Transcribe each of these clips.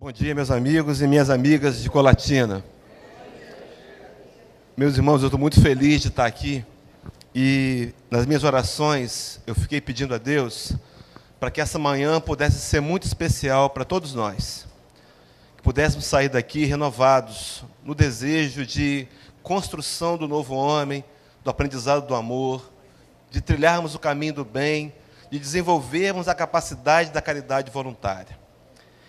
Bom dia, meus amigos e minhas amigas de Colatina. Meus irmãos, eu estou muito feliz de estar aqui e nas minhas orações eu fiquei pedindo a Deus para que essa manhã pudesse ser muito especial para todos nós. Que pudéssemos sair daqui renovados no desejo de construção do novo homem, do aprendizado do amor, de trilharmos o caminho do bem, de desenvolvermos a capacidade da caridade voluntária.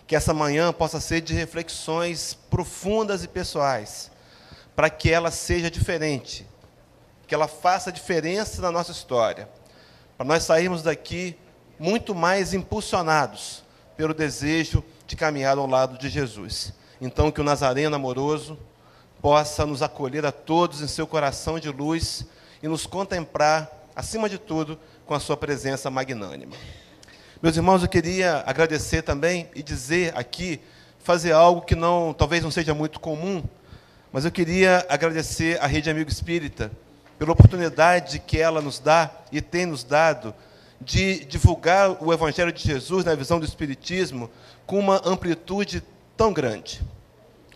Que essa manhã possa ser de reflexões profundas e pessoais, para que ela seja diferente, que ela faça diferença na nossa história, para nós sairmos daqui muito mais impulsionados pelo desejo de caminhar ao lado de Jesus. Então, que o Nazareno amoroso possa nos acolher a todos em seu coração de luz e nos contemplar, acima de tudo, com a sua presença magnânima. Meus irmãos, eu queria agradecer também e dizer aqui, fazer algo que não, talvez não seja muito comum, mas eu queria agradecer à Rede Amigo Espírita pela oportunidade que ela nos dá e tem nos dado de divulgar o Evangelho de Jesus na visão do Espiritismo com uma amplitude tão grande.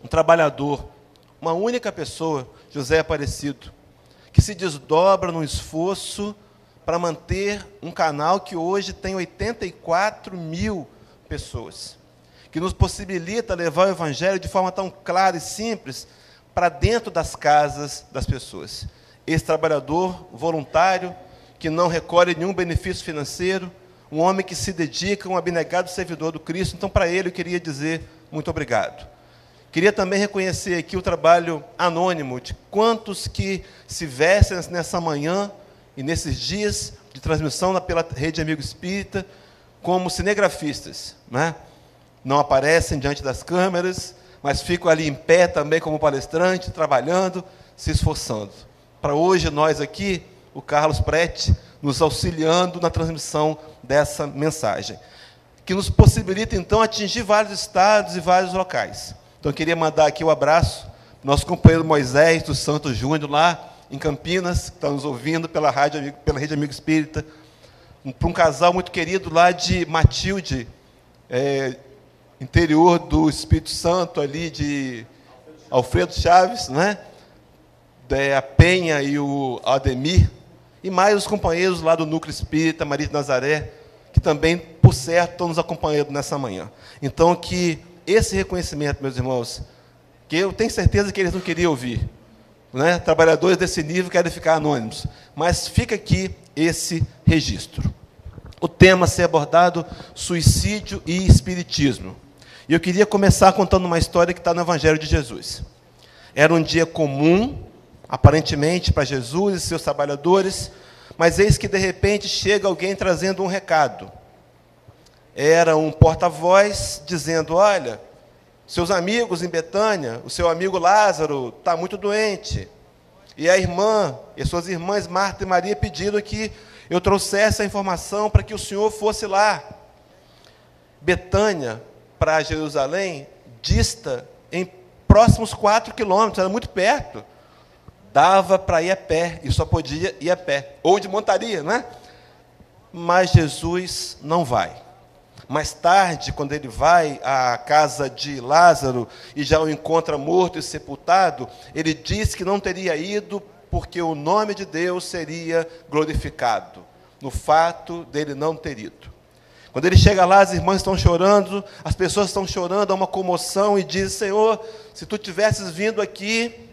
Um trabalhador, uma única pessoa, José Aparecido, que se desdobra num esforço para manter um canal que hoje tem 84 mil pessoas, que nos possibilita levar o Evangelho de forma tão clara e simples para dentro das casas das pessoas. Esse trabalhador voluntário, que não recolhe nenhum benefício financeiro, um homem que se dedica, um abnegado servidor do Cristo. Então, para ele, eu queria dizer muito obrigado. Queria também reconhecer aqui o trabalho anônimo de quantos que se vestem nessa manhã e nesses dias de transmissão pela Rede Amigo Espírita, como cinegrafistas. Né? Não aparecem diante das câmeras, mas ficam ali em pé também como palestrante, trabalhando, se esforçando. Para hoje, nós aqui, o Carlos Prete, nos auxiliando na transmissão dessa mensagem, que nos possibilita, então, atingir vários estados e vários locais. Então, eu queria mandar aqui o um abraço nosso companheiro Moisés do Santo Júnior, lá em Campinas, que está nos ouvindo pela, rádio, pela Rede Amigo Espírita, para um casal muito querido lá de Matilde, é, interior do Espírito Santo, ali de Alfredo Chaves, né? a Penha e o Ademir, e mais os companheiros lá do Núcleo Espírita, Maria de Nazaré, que também, por certo, estão nos acompanhando nessa manhã. Então, que esse reconhecimento, meus irmãos, que eu tenho certeza que eles não queriam ouvir, né? trabalhadores desse nível querem ficar anônimos. Mas fica aqui esse registro. O tema a ser abordado: suicídio e espiritismo. E eu queria começar contando uma história que está no Evangelho de Jesus. Era um dia comum, aparentemente, para Jesus e seus trabalhadores, mas eis que de repente chega alguém trazendo um recado. Era um porta-voz dizendo: Olha, seus amigos em Betânia, o seu amigo Lázaro está muito doente. E a irmã, e suas irmãs Marta e Maria pediram que eu trouxesse a informação para que o Senhor fosse lá. Betânia, para Jerusalém, dista em próximos quatro quilômetros, era muito perto. Dava para ir a pé, e só podia ir a pé, ou de montaria, não é? Mas Jesus não vai. Mais tarde, quando ele vai à casa de Lázaro e já o encontra morto e sepultado, ele diz que não teria ido porque o nome de Deus seria glorificado, no fato dele não ter ido. Quando ele chega lá, as irmãs estão chorando, as pessoas estão chorando, há uma comoção e diz: Senhor, se tu tivesses vindo aqui,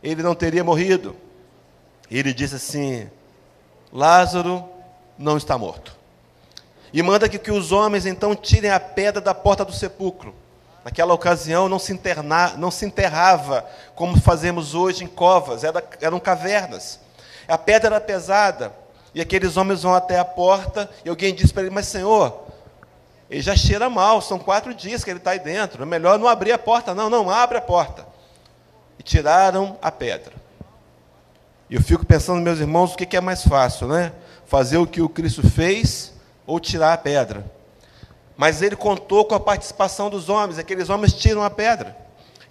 ele não teria morrido. E ele diz assim: Lázaro não está morto. E manda que, que os homens então tirem a pedra da porta do sepulcro. Naquela ocasião não se, interna, não se enterrava como fazemos hoje em covas, era, eram cavernas. A pedra era pesada, e aqueles homens vão até a porta, e alguém diz para ele, mas Senhor, ele já cheira mal, são quatro dias que ele está aí dentro, é melhor não abrir a porta, não, não, abre a porta. E tiraram a pedra. E eu fico pensando, meus irmãos, o que é mais fácil, né? Fazer o que o Cristo fez ou tirar a pedra. Mas ele contou com a participação dos homens, aqueles homens tiram a pedra.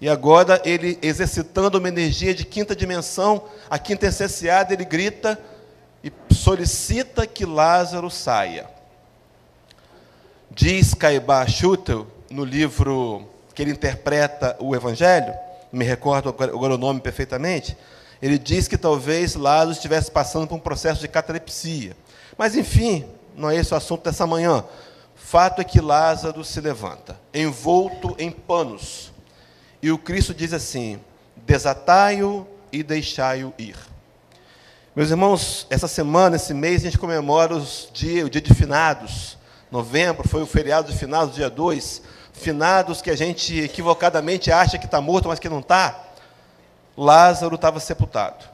E agora ele, exercitando uma energia de quinta dimensão, a quinta essenciada, ele grita e solicita que Lázaro saia. Diz Caibá Schutel, no livro que ele interpreta o Evangelho, me recordo agora o nome perfeitamente, ele diz que talvez Lázaro estivesse passando por um processo de catalepsia. Mas, enfim, não é esse o assunto dessa manhã. Fato é que Lázaro se levanta, envolto em panos. E o Cristo diz assim: desatai-o e deixai-o ir. Meus irmãos, essa semana, esse mês, a gente comemora os dia, o dia de finados. Novembro foi o feriado de finados, dia 2. Finados que a gente equivocadamente acha que está morto, mas que não está. Lázaro estava sepultado.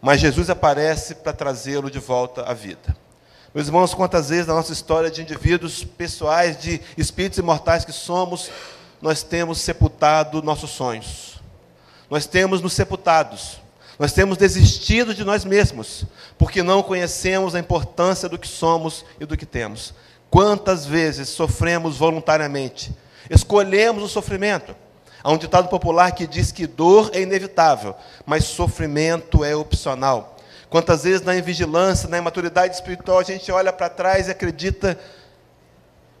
Mas Jesus aparece para trazê-lo de volta à vida. Meus irmãos, quantas vezes na nossa história de indivíduos pessoais, de espíritos imortais que somos, nós temos sepultado nossos sonhos. Nós temos nos sepultados. Nós temos desistido de nós mesmos, porque não conhecemos a importância do que somos e do que temos. Quantas vezes sofremos voluntariamente? Escolhemos o sofrimento. Há um ditado popular que diz que dor é inevitável, mas sofrimento é opcional. Quantas vezes na invigilância, na imaturidade espiritual, a gente olha para trás e acredita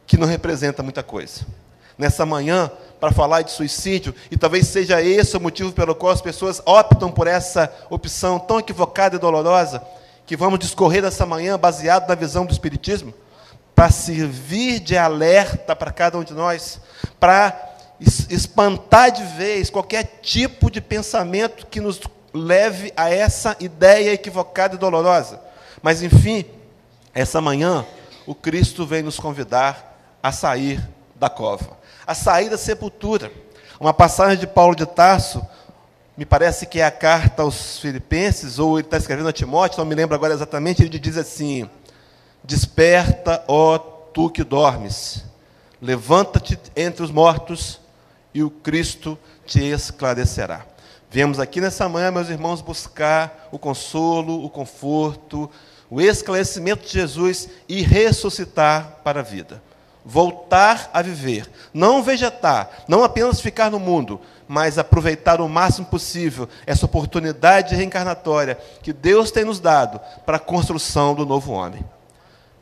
que não representa muita coisa. Nessa manhã, para falar de suicídio, e talvez seja esse o motivo pelo qual as pessoas optam por essa opção tão equivocada e dolorosa, que vamos discorrer nessa manhã baseado na visão do Espiritismo, para servir de alerta para cada um de nós, para espantar de vez qualquer tipo de pensamento que nos leve a essa ideia equivocada e dolorosa. Mas, enfim, essa manhã, o Cristo vem nos convidar a sair da cova, a sair da sepultura. Uma passagem de Paulo de Tarso, me parece que é a carta aos Filipenses, ou ele está escrevendo a Timóteo, não me lembro agora exatamente, ele diz assim: Desperta, ó tu que dormes, levanta-te entre os mortos e o Cristo te esclarecerá. Viemos aqui nessa manhã, meus irmãos, buscar o consolo, o conforto, o esclarecimento de Jesus e ressuscitar para a vida. Voltar a viver, não vegetar, não apenas ficar no mundo, mas aproveitar o máximo possível essa oportunidade reencarnatória que Deus tem nos dado para a construção do novo homem.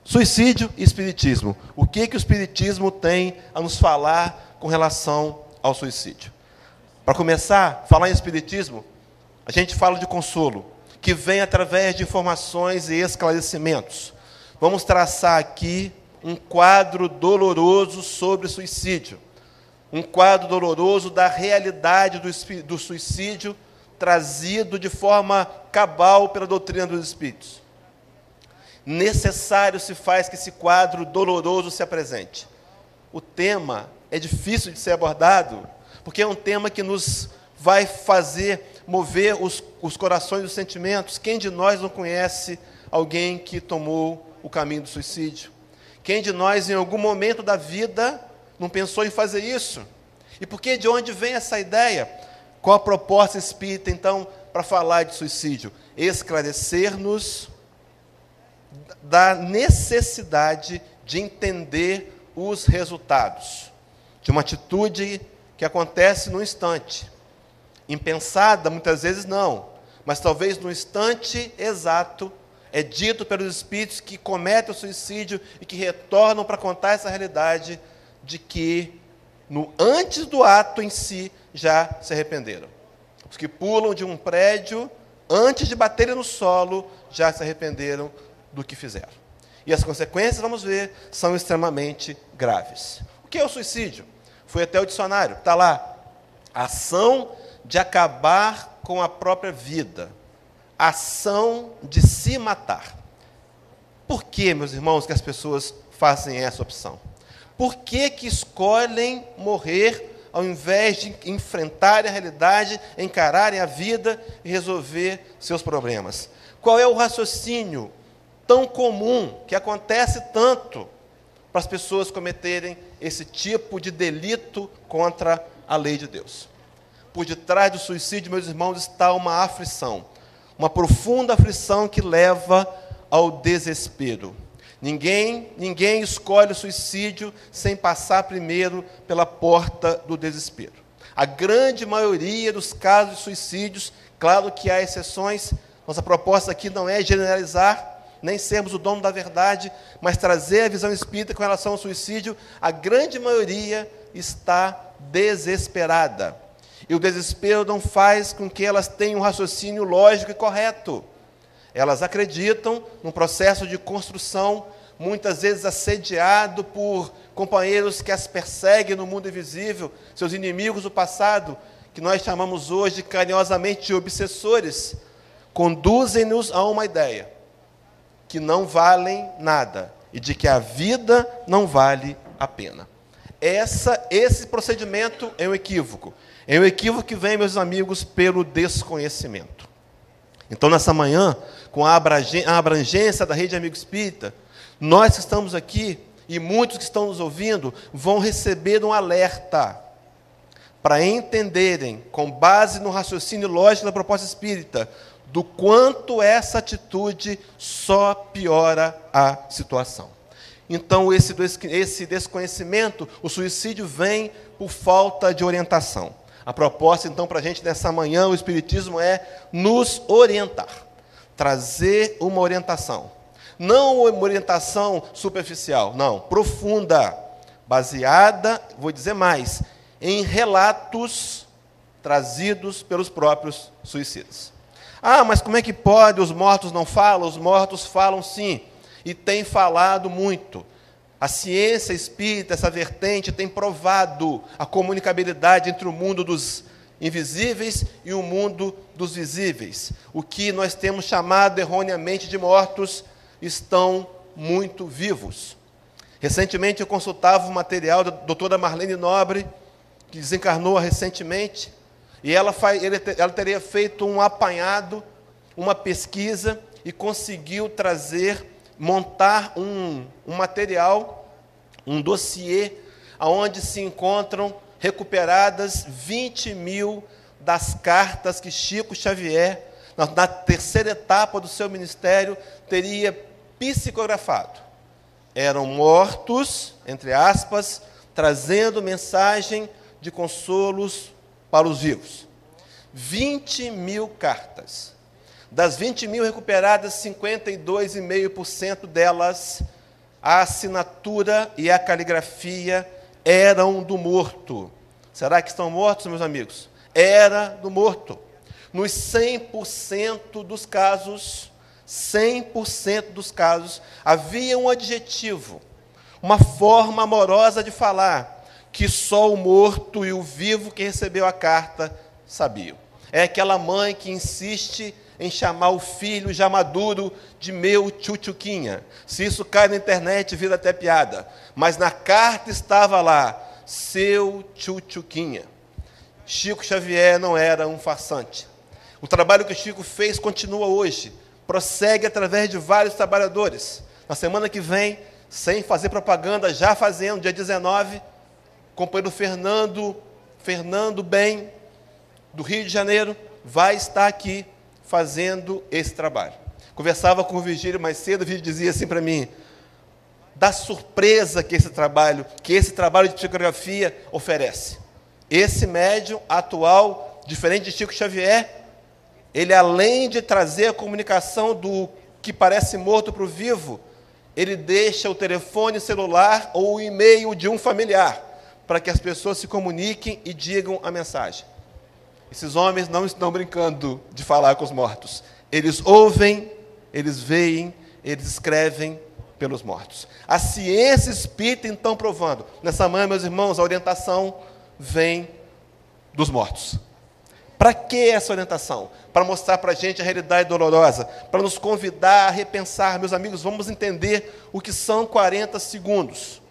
Suicídio e espiritismo. O que que o espiritismo tem a nos falar com relação ao suicídio. Para começar, falar em espiritismo, a gente fala de consolo, que vem através de informações e esclarecimentos. Vamos traçar aqui um quadro doloroso sobre suicídio. Um quadro doloroso da realidade do, do suicídio trazido de forma cabal pela doutrina dos espíritos. Necessário se faz que esse quadro doloroso se apresente. O tema é difícil de ser abordado, porque é um tema que nos vai fazer mover os, os corações e os sentimentos. Quem de nós não conhece alguém que tomou o caminho do suicídio? Quem de nós, em algum momento da vida, não pensou em fazer isso? E por que de onde vem essa ideia? Qual a proposta espírita, então, para falar de suicídio? Esclarecer-nos da necessidade de entender os resultados de uma atitude que acontece no instante. Impensada, muitas vezes não, mas talvez no instante exato é dito pelos espíritos que cometem o suicídio e que retornam para contar essa realidade de que no antes do ato em si já se arrependeram. Os que pulam de um prédio antes de baterem no solo já se arrependeram do que fizeram. E as consequências, vamos ver, são extremamente graves. O que é o suicídio? Fui até o dicionário, está lá. Ação de acabar com a própria vida. Ação de se matar. Por que, meus irmãos, que as pessoas fazem essa opção? Por que, que escolhem morrer ao invés de enfrentarem a realidade, encararem a vida e resolver seus problemas? Qual é o raciocínio tão comum que acontece tanto para as pessoas cometerem esse tipo de delito contra a lei de Deus. Por detrás do suicídio, meus irmãos, está uma aflição, uma profunda aflição que leva ao desespero. Ninguém, ninguém escolhe o suicídio sem passar primeiro pela porta do desespero. A grande maioria dos casos de suicídios, claro que há exceções, nossa proposta aqui não é generalizar, nem sermos o dono da verdade, mas trazer a visão espírita com relação ao suicídio, a grande maioria está desesperada. E o desespero não faz com que elas tenham um raciocínio lógico e correto. Elas acreditam num processo de construção, muitas vezes assediado por companheiros que as perseguem no mundo invisível, seus inimigos do passado, que nós chamamos hoje carinhosamente de obsessores, conduzem-nos a uma ideia que não valem nada e de que a vida não vale a pena. Essa, esse procedimento é um equívoco. É um equívoco que vem, meus amigos, pelo desconhecimento. Então, nessa manhã, com a abrangência da rede Amigo Espírita, nós que estamos aqui e muitos que estão nos ouvindo vão receber um alerta para entenderem, com base no raciocínio lógico da proposta espírita, do quanto essa atitude só piora a situação. Então, esse, esse desconhecimento, o suicídio vem por falta de orientação. A proposta, então, para a gente nessa manhã, o Espiritismo é nos orientar, trazer uma orientação. Não uma orientação superficial, não, profunda, baseada, vou dizer mais, em relatos trazidos pelos próprios suicidas. Ah, mas como é que pode? Os mortos não falam? Os mortos falam sim, e têm falado muito. A ciência espírita, essa vertente, tem provado a comunicabilidade entre o mundo dos invisíveis e o mundo dos visíveis. O que nós temos chamado erroneamente de mortos estão muito vivos. Recentemente eu consultava o material da doutora Marlene Nobre, que desencarnou recentemente, e ela, faz, ela teria feito um apanhado, uma pesquisa, e conseguiu trazer, montar um, um material, um dossiê, onde se encontram recuperadas 20 mil das cartas que Chico Xavier, na, na terceira etapa do seu ministério, teria psicografado. Eram mortos, entre aspas, trazendo mensagem de consolos para os vivos. 20 mil cartas. Das 20 mil recuperadas, 52,5% delas, a assinatura e a caligrafia eram do morto. Será que estão mortos, meus amigos? Era do morto. Nos 100% dos casos, 100% dos casos, havia um adjetivo, uma forma amorosa de falar, que só o morto e o vivo que recebeu a carta sabiam. É aquela mãe que insiste em chamar o filho já maduro de meu tchutchuquinha. Se isso cai na internet, vira até piada. Mas na carta estava lá, seu tchutchuquinha. Chico Xavier não era um farsante. O trabalho que Chico fez continua hoje. Prossegue através de vários trabalhadores. Na semana que vem, sem fazer propaganda, já fazendo, dia 19, companheiro Fernando, Fernando Bem, do Rio de Janeiro, vai estar aqui fazendo esse trabalho. Conversava com o Vigílio mais cedo, o Vigílio dizia assim para mim, da surpresa que esse trabalho, que esse trabalho de psicografia oferece. Esse médium atual, diferente de Chico Xavier, ele além de trazer a comunicação do que parece morto para o vivo, ele deixa o telefone celular ou o e-mail de um familiar para que as pessoas se comuniquem e digam a mensagem. Esses homens não estão brincando de falar com os mortos. Eles ouvem, eles veem, eles escrevem pelos mortos. A ciência espírita então provando. Nessa manhã, meus irmãos, a orientação vem dos mortos. Para que essa orientação? Para mostrar para a gente a realidade dolorosa, para nos convidar a repensar, meus amigos, vamos entender o que são 40 segundos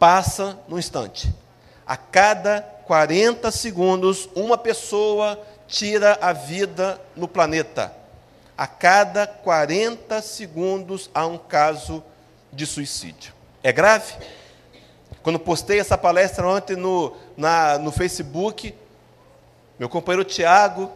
passa no instante. A cada 40 segundos, uma pessoa tira a vida no planeta. A cada 40 segundos há um caso de suicídio. É grave? Quando postei essa palestra ontem no, na, no Facebook, meu companheiro Tiago,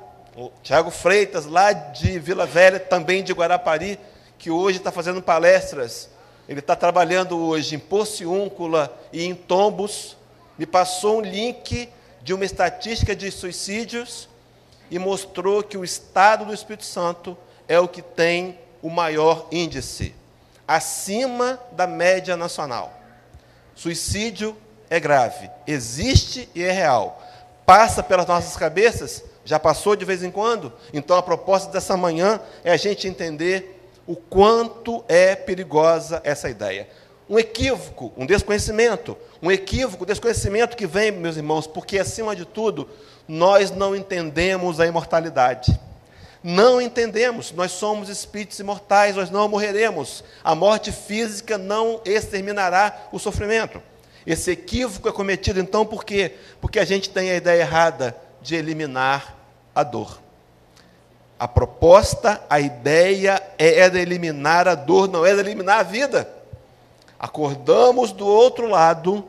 Tiago Freitas, lá de Vila Velha, também de Guarapari, que hoje está fazendo palestras ele está trabalhando hoje em Pociúncula e em Tombos. Me passou um link de uma estatística de suicídios e mostrou que o estado do Espírito Santo é o que tem o maior índice, acima da média nacional. Suicídio é grave, existe e é real. Passa pelas nossas cabeças? Já passou de vez em quando? Então a proposta dessa manhã é a gente entender o quanto é perigosa essa ideia. Um equívoco, um desconhecimento, um equívoco, desconhecimento que vem, meus irmãos, porque acima de tudo, nós não entendemos a imortalidade. Não entendemos, nós somos espíritos imortais, nós não morreremos. A morte física não exterminará o sofrimento. Esse equívoco é cometido então por quê? Porque a gente tem a ideia errada de eliminar a dor. A proposta, a ideia é de eliminar a dor, não é de eliminar a vida. Acordamos do outro lado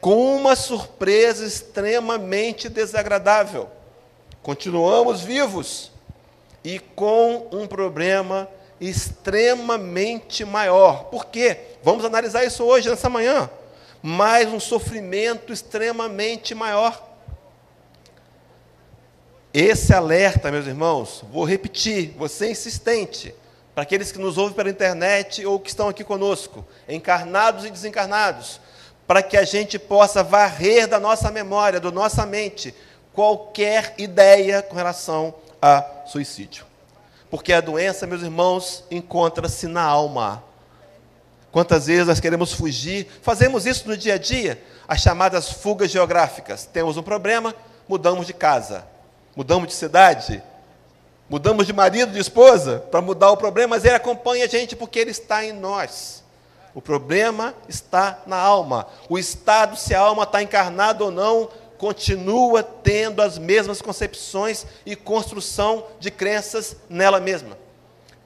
com uma surpresa extremamente desagradável. Continuamos vivos e com um problema extremamente maior. Por quê? Vamos analisar isso hoje, nessa manhã. Mais um sofrimento extremamente maior. Esse alerta, meus irmãos, vou repetir, vou ser insistente, para aqueles que nos ouvem pela internet ou que estão aqui conosco, encarnados e desencarnados, para que a gente possa varrer da nossa memória, da nossa mente, qualquer ideia com relação a suicídio. Porque a doença, meus irmãos, encontra-se na alma. Quantas vezes nós queremos fugir? Fazemos isso no dia a dia, as chamadas fugas geográficas. Temos um problema, mudamos de casa, mudamos de cidade, mudamos de marido, de esposa, para mudar o problema, mas ele acompanha a gente porque ele está em nós. O problema está na alma. O estado, se a alma está encarnada ou não, continua tendo as mesmas concepções e construção de crenças nela mesma.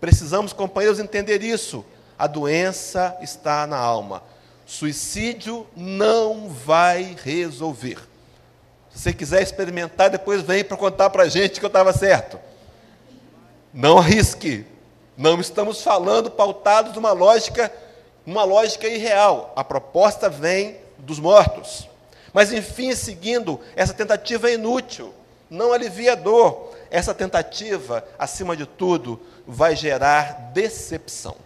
Precisamos, companheiros, entender isso. A doença está na alma. Suicídio não vai resolver. Se você quiser experimentar, depois vem para contar para a gente que eu estava certo. Não arrisque. Não estamos falando pautados numa lógica uma lógica irreal. A proposta vem dos mortos. Mas, enfim, seguindo, essa tentativa é inútil, não alivia a dor. Essa tentativa, acima de tudo, vai gerar decepção.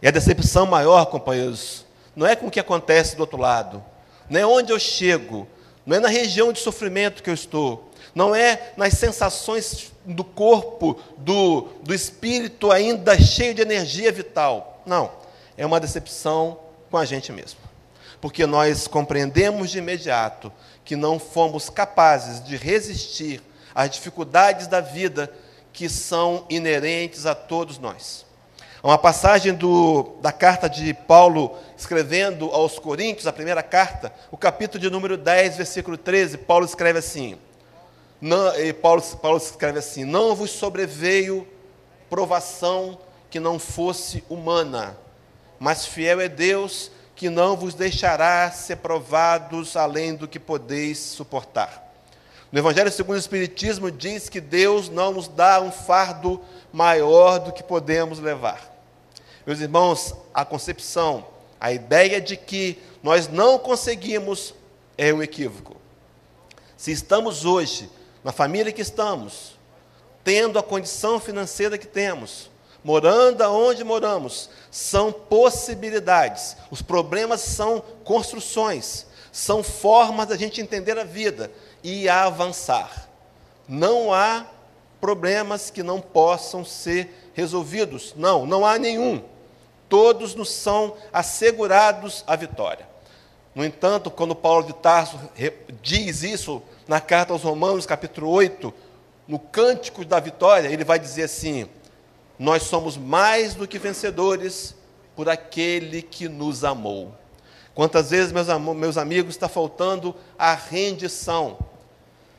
E a decepção maior, companheiros, não é com o que acontece do outro lado, não é onde eu chego, não é na região de sofrimento que eu estou, não é nas sensações do corpo, do, do espírito ainda cheio de energia vital. Não é uma decepção com a gente mesmo. Porque nós compreendemos de imediato que não fomos capazes de resistir às dificuldades da vida que são inerentes a todos nós. Uma passagem do, da carta de Paulo escrevendo aos Coríntios, a primeira carta, o capítulo de número 10, versículo 13, Paulo escreve assim: não, Paulo, Paulo escreve assim: Não vos sobreveio provação que não fosse humana, mas fiel é Deus que não vos deixará ser provados além do que podeis suportar. No Evangelho segundo o Espiritismo diz que Deus não nos dá um fardo maior do que podemos levar. Meus irmãos, a concepção, a ideia de que nós não conseguimos é um equívoco. Se estamos hoje, na família que estamos, tendo a condição financeira que temos, morando aonde moramos, são possibilidades. Os problemas são construções, são formas da gente entender a vida e avançar. Não há problemas que não possam ser resolvidos. Não, não há nenhum. Todos nos são assegurados a vitória. No entanto, quando Paulo de Tarso diz isso na carta aos Romanos, capítulo 8, no Cântico da Vitória, ele vai dizer assim: nós somos mais do que vencedores por aquele que nos amou. Quantas vezes, meus, meus amigos, está faltando a rendição?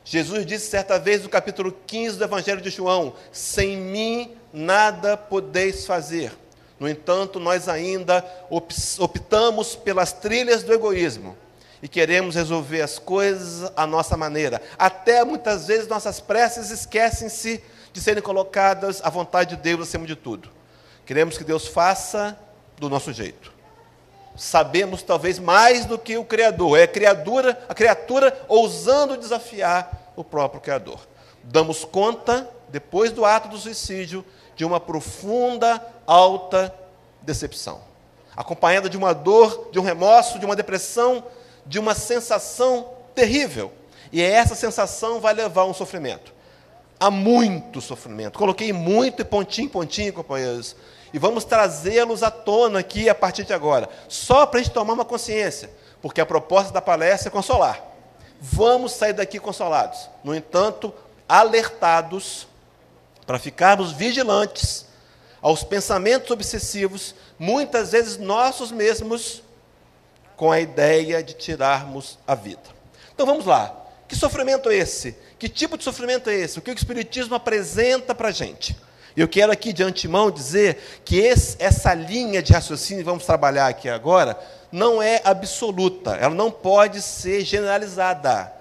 Jesus disse certa vez no capítulo 15 do Evangelho de João: Sem mim nada podeis fazer. No entanto, nós ainda optamos pelas trilhas do egoísmo e queremos resolver as coisas à nossa maneira. Até muitas vezes nossas preces esquecem-se de serem colocadas à vontade de Deus acima de tudo. Queremos que Deus faça do nosso jeito. Sabemos talvez mais do que o Criador, é a criatura, a criatura ousando desafiar o próprio Criador. Damos conta, depois do ato do suicídio, de uma profunda, alta decepção. acompanhada de uma dor, de um remorso, de uma depressão, de uma sensação terrível. E essa sensação vai levar a um sofrimento. Há muito sofrimento. Coloquei muito e pontinho, pontinho, companheiros. E vamos trazê-los à tona aqui a partir de agora. Só para a gente tomar uma consciência. Porque a proposta da palestra é consolar. Vamos sair daqui consolados. No entanto, alertados para ficarmos vigilantes aos pensamentos obsessivos, muitas vezes nossos mesmos, com a ideia de tirarmos a vida. Então vamos lá. Que sofrimento é esse? Que tipo de sofrimento é esse? O que o Espiritismo apresenta para a gente? Eu quero aqui de antemão dizer que esse, essa linha de raciocínio, vamos trabalhar aqui agora, não é absoluta, ela não pode ser generalizada.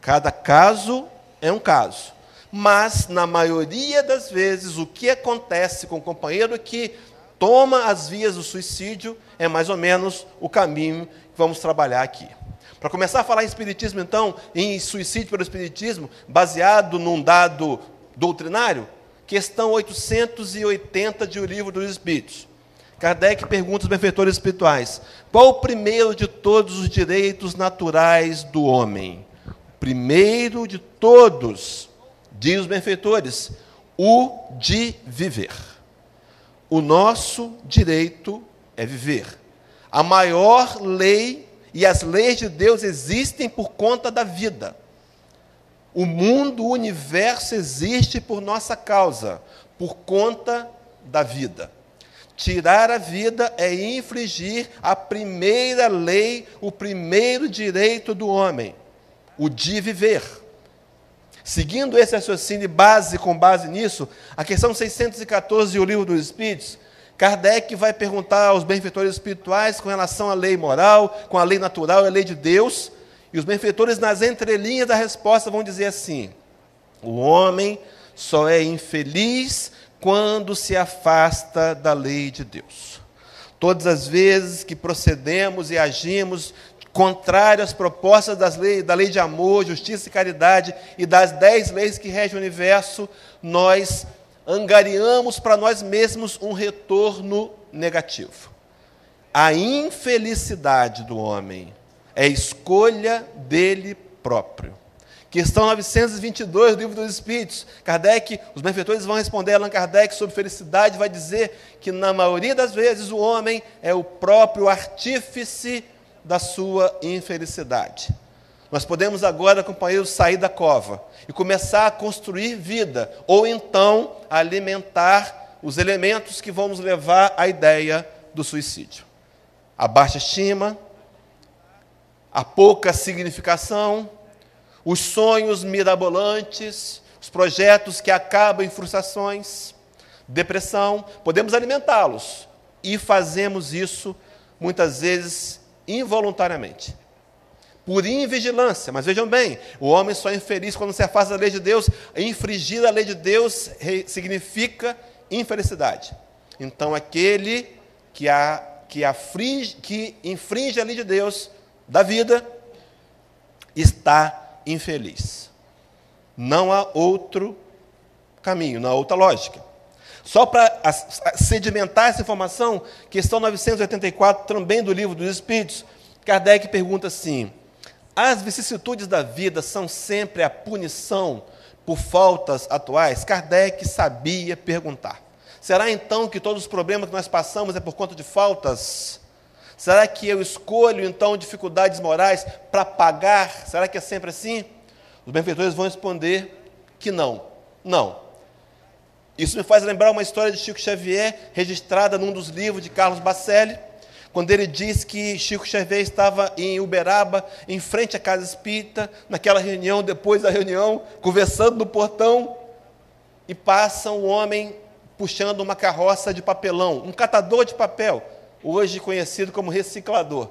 Cada caso é um caso. Mas, na maioria das vezes, o que acontece com o companheiro que toma as vias do suicídio é mais ou menos o caminho que vamos trabalhar aqui. Para começar a falar em Espiritismo, então, em suicídio pelo Espiritismo, baseado num dado doutrinário, questão 880 de O Livro dos Espíritos. Kardec pergunta aos benfeitores espirituais: qual o primeiro de todos os direitos naturais do homem? O primeiro de todos Diz os benfeitores, o de viver. O nosso direito é viver. A maior lei e as leis de Deus existem por conta da vida. O mundo, o universo existe por nossa causa, por conta da vida. Tirar a vida é infringir a primeira lei, o primeiro direito do homem, o de viver. Seguindo esse raciocínio base com base nisso, a questão 614 o livro dos Espíritos, Kardec vai perguntar aos benfeitores espirituais com relação à lei moral, com a lei natural e a lei de Deus, e os benfeitores, nas entrelinhas da resposta, vão dizer assim: o homem só é infeliz quando se afasta da lei de Deus. Todas as vezes que procedemos e agimos contrário às propostas das leis, da lei de amor, justiça e caridade e das dez leis que regem o universo, nós angariamos para nós mesmos um retorno negativo. A infelicidade do homem é escolha dele próprio. Questão 922 do Livro dos Espíritos. Kardec, os benfeitores vão responder Allan Kardec sobre felicidade, vai dizer que, na maioria das vezes, o homem é o próprio artífice da sua infelicidade. Nós podemos agora, companheiros, sair da cova e começar a construir vida, ou então alimentar os elementos que vão nos levar à ideia do suicídio. A baixa estima, a pouca significação, os sonhos mirabolantes, os projetos que acabam em frustrações, depressão, podemos alimentá-los e fazemos isso muitas vezes involuntariamente. Por invigilância, mas vejam bem, o homem só é infeliz quando se afasta da lei de Deus. Infringir a lei de Deus significa infelicidade. Então, aquele que, a, que, afringe, que infringe a lei de Deus da vida está infeliz. Não há outro caminho, não há outra lógica. Só para sedimentar essa informação, questão 984, também do livro dos Espíritos, Kardec pergunta assim: as vicissitudes da vida são sempre a punição por faltas atuais? Kardec sabia perguntar. Será então que todos os problemas que nós passamos é por conta de faltas? Será que eu escolho então dificuldades morais para pagar? Será que é sempre assim? Os benfeitores vão responder que não. Não. Isso me faz lembrar uma história de Chico Xavier, registrada num dos livros de Carlos Bacelli, quando ele diz que Chico Xavier estava em Uberaba, em frente à casa espírita, naquela reunião, depois da reunião, conversando no portão, e passa um homem puxando uma carroça de papelão, um catador de papel, hoje conhecido como reciclador.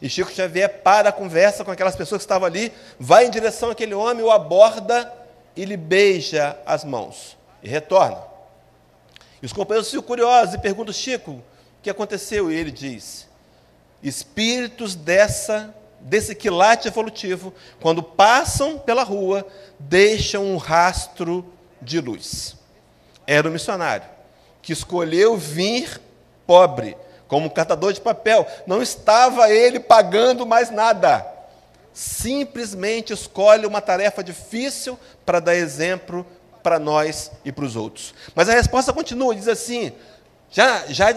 E Chico Xavier para a conversa com aquelas pessoas que estavam ali, vai em direção àquele homem, o aborda e lhe beija as mãos e retorna. E os companheiros ficam curiosos e perguntam, Chico, o que aconteceu? E ele diz, espíritos dessa, desse quilate evolutivo, quando passam pela rua, deixam um rastro de luz. Era um missionário que escolheu vir pobre, como catador de papel. Não estava ele pagando mais nada. Simplesmente escolhe uma tarefa difícil para dar exemplo para nós e para os outros. Mas a resposta continua, diz assim: já, já,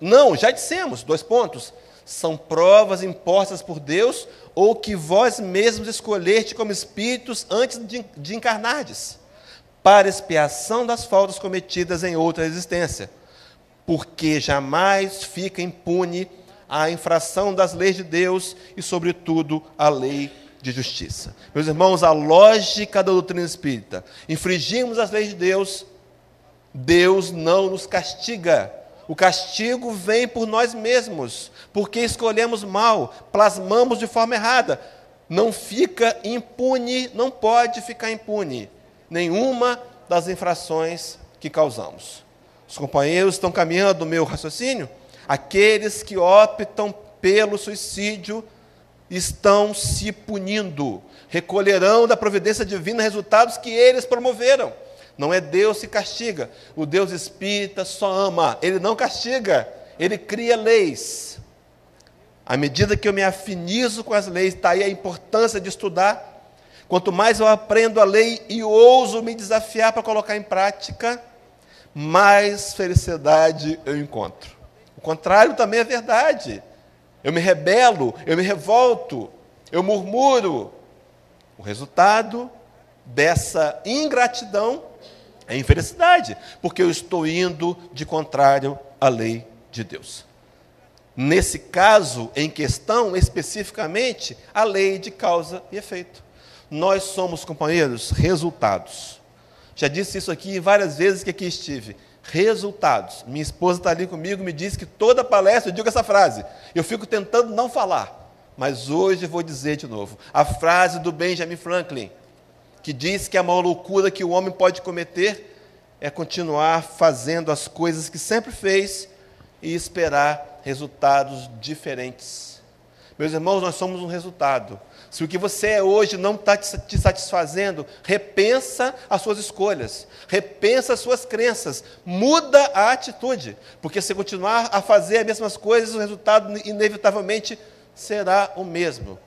não, já dissemos, dois pontos. São provas impostas por Deus ou que vós mesmos escolheste como espíritos antes de, de encarnardes, para expiação das faltas cometidas em outra existência porque jamais fica impune a infração das leis de Deus e, sobretudo, a lei de justiça. Meus irmãos, a lógica da doutrina espírita: infringimos as leis de Deus, Deus não nos castiga. O castigo vem por nós mesmos, porque escolhemos mal, plasmamos de forma errada. Não fica impune, não pode ficar impune nenhuma das infrações que causamos. Os companheiros estão caminhando no meu raciocínio? Aqueles que optam pelo suicídio estão se punindo, recolherão da providência divina resultados que eles promoveram. Não é Deus que castiga, o Deus espírita só ama, ele não castiga, ele cria leis. À medida que eu me afinizo com as leis, está aí a importância de estudar. Quanto mais eu aprendo a lei e ouso me desafiar para colocar em prática, mais felicidade eu encontro. O contrário também é verdade. Eu me rebelo, eu me revolto, eu murmuro. O resultado dessa ingratidão é infelicidade, porque eu estou indo de contrário à lei de Deus. Nesse caso em questão, especificamente, a lei de causa e efeito. Nós somos, companheiros, resultados. Já disse isso aqui várias vezes que aqui estive. Resultados. Minha esposa está ali comigo, me diz que toda palestra eu digo essa frase. Eu fico tentando não falar, mas hoje vou dizer de novo. A frase do Benjamin Franklin, que diz que a maior loucura que o homem pode cometer é continuar fazendo as coisas que sempre fez e esperar resultados diferentes. Meus irmãos, nós somos um resultado. Se o que você é hoje não está te satisfazendo, repensa as suas escolhas, repensa as suas crenças, muda a atitude, porque se continuar a fazer as mesmas coisas, o resultado inevitavelmente será o mesmo.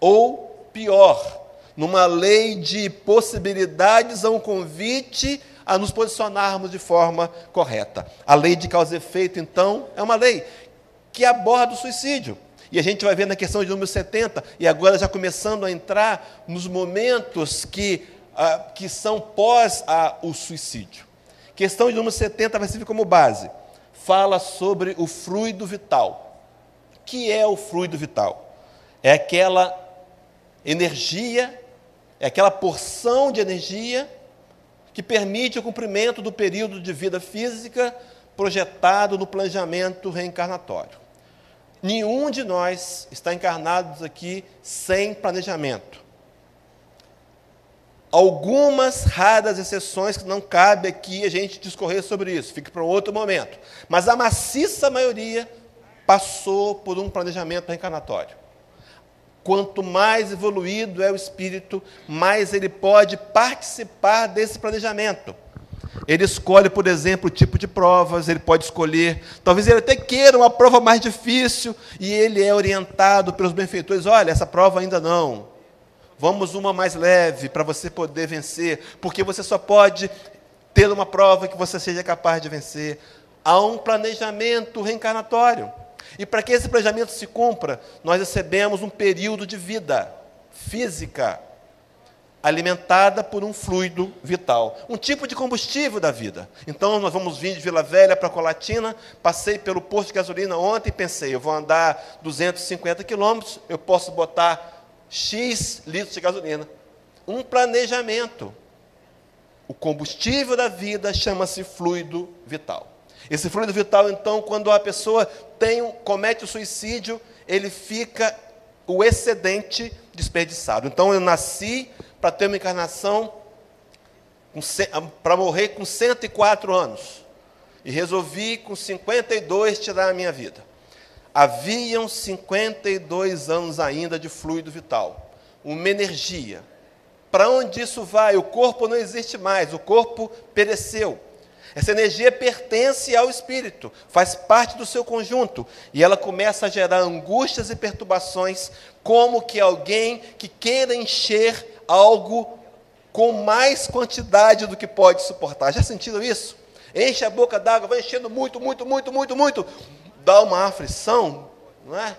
Ou pior, numa lei de possibilidades a um convite a nos posicionarmos de forma correta. A lei de causa e efeito, então, é uma lei que aborda o suicídio. E a gente vai ver na questão de número 70, e agora já começando a entrar nos momentos que, ah, que são pós ah, o suicídio. Questão de número 70 vai servir como base. Fala sobre o fluido vital. O que é o fluido vital? É aquela energia, é aquela porção de energia que permite o cumprimento do período de vida física projetado no planejamento reencarnatório. Nenhum de nós está encarnados aqui sem planejamento. Algumas raras exceções que não cabe aqui a gente discorrer sobre isso, fica para um outro momento. Mas a maciça maioria passou por um planejamento reencarnatório. Quanto mais evoluído é o espírito, mais ele pode participar desse planejamento. Ele escolhe, por exemplo, o tipo de provas, ele pode escolher, talvez ele até queira uma prova mais difícil, e ele é orientado pelos benfeitores: olha, essa prova ainda não. Vamos uma mais leve para você poder vencer, porque você só pode ter uma prova que você seja capaz de vencer. Há um planejamento reencarnatório. E para que esse planejamento se cumpra, nós recebemos um período de vida física, alimentada por um fluido vital, um tipo de combustível da vida. Então, nós vamos vir de Vila Velha para Colatina, passei pelo posto de gasolina ontem e pensei, eu vou andar 250 quilômetros, eu posso botar X litros de gasolina. Um planejamento. O combustível da vida chama-se fluido vital. Esse fluido vital, então, quando a pessoa tem, comete o suicídio, ele fica o excedente desperdiçado. Então, eu nasci para ter uma encarnação para morrer com 104 anos. E resolvi, com 52, tirar a minha vida. Haviam 52 anos ainda de fluido vital, uma energia. Para onde isso vai? O corpo não existe mais, o corpo pereceu. Essa energia pertence ao espírito, faz parte do seu conjunto, e ela começa a gerar angústias e perturbações, como que alguém que queira encher algo com mais quantidade do que pode suportar. Já sentiram isso? Enche a boca d'água, vai enchendo muito, muito, muito, muito, muito, dá uma aflição, não é?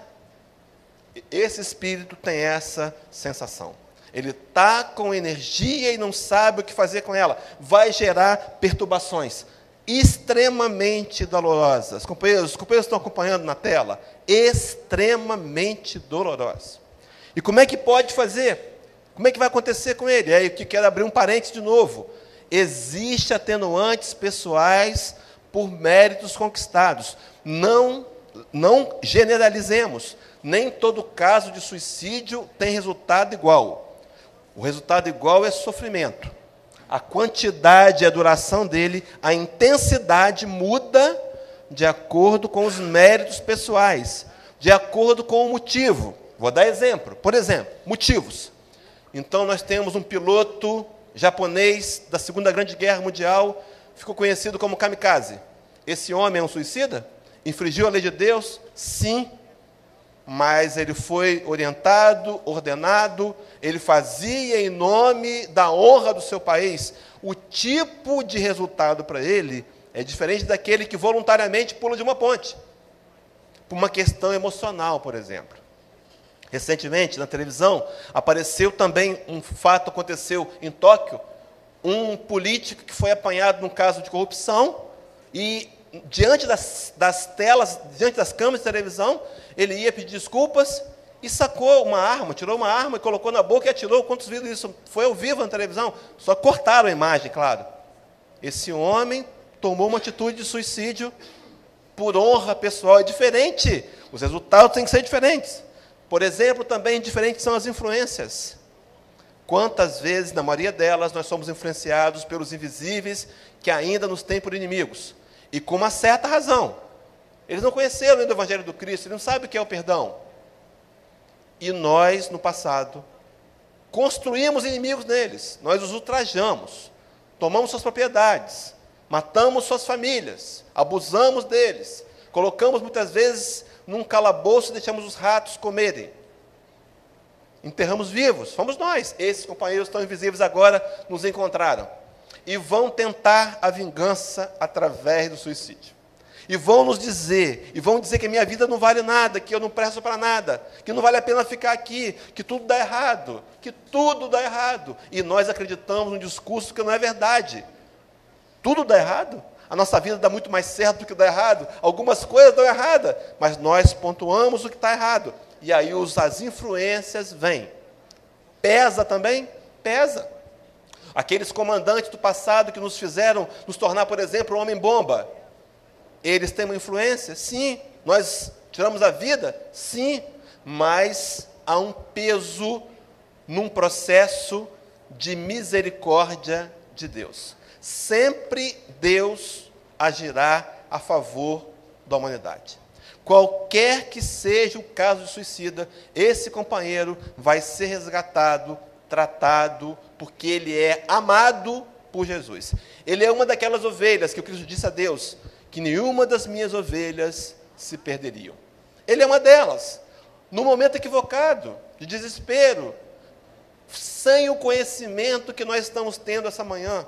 Esse espírito tem essa sensação. Ele está com energia e não sabe o que fazer com ela. Vai gerar perturbações extremamente dolorosas. Companheiros, os companheiros estão acompanhando na tela? Extremamente dolorosas. E como é que pode fazer? Como é que vai acontecer com ele? Aí que quero abrir um parênteses de novo. Existe atenuantes pessoais por méritos conquistados. Não, não generalizemos. Nem todo caso de suicídio tem resultado igual. O resultado igual é sofrimento. A quantidade e a duração dele, a intensidade muda de acordo com os méritos pessoais, de acordo com o motivo. Vou dar exemplo. Por exemplo, motivos. Então, nós temos um piloto japonês da Segunda Grande Guerra Mundial, ficou conhecido como kamikaze. Esse homem é um suicida? Infringiu a lei de Deus? Sim mas ele foi orientado, ordenado, ele fazia em nome da honra do seu país. O tipo de resultado para ele é diferente daquele que voluntariamente pula de uma ponte, por uma questão emocional, por exemplo. Recentemente, na televisão, apareceu também um fato aconteceu em Tóquio, um político que foi apanhado num caso de corrupção e diante das, das telas, diante das câmeras de televisão, ele ia pedir desculpas e sacou uma arma, tirou uma arma e colocou na boca e atirou. Quantos viram isso? Foi ao vivo na televisão. Só cortaram a imagem, claro. Esse homem tomou uma atitude de suicídio por honra pessoal. É diferente. Os resultados têm que ser diferentes. Por exemplo, também diferentes são as influências. Quantas vezes, na maioria delas, nós somos influenciados pelos invisíveis que ainda nos têm por inimigos? E com uma certa razão. Eles não conheceram ainda o Evangelho do Cristo, eles não sabem o que é o perdão. E nós, no passado, construímos inimigos neles, nós os ultrajamos, tomamos suas propriedades, matamos suas famílias, abusamos deles, colocamos muitas vezes num calabouço e deixamos os ratos comerem. Enterramos vivos, fomos nós. Esses companheiros tão invisíveis agora nos encontraram e vão tentar a vingança através do suicídio. E vão nos dizer, e vão dizer que a minha vida não vale nada, que eu não presto para nada, que não vale a pena ficar aqui, que tudo dá errado, que tudo dá errado. E nós acreditamos num discurso que não é verdade. Tudo dá errado. A nossa vida dá muito mais certo do que dá errado. Algumas coisas dão errada, mas nós pontuamos o que está errado. E aí os, as influências vêm. Pesa também? Pesa. Aqueles comandantes do passado que nos fizeram nos tornar, por exemplo, um homem-bomba. Eles têm uma influência? Sim. Nós tiramos a vida? Sim. Mas há um peso num processo de misericórdia de Deus. Sempre Deus agirá a favor da humanidade. Qualquer que seja o caso de suicida, esse companheiro vai ser resgatado, tratado, porque ele é amado por Jesus. Ele é uma daquelas ovelhas que o Cristo disse a Deus que nenhuma das minhas ovelhas se perderiam. Ele é uma delas. No momento equivocado, de desespero, sem o conhecimento que nós estamos tendo essa manhã,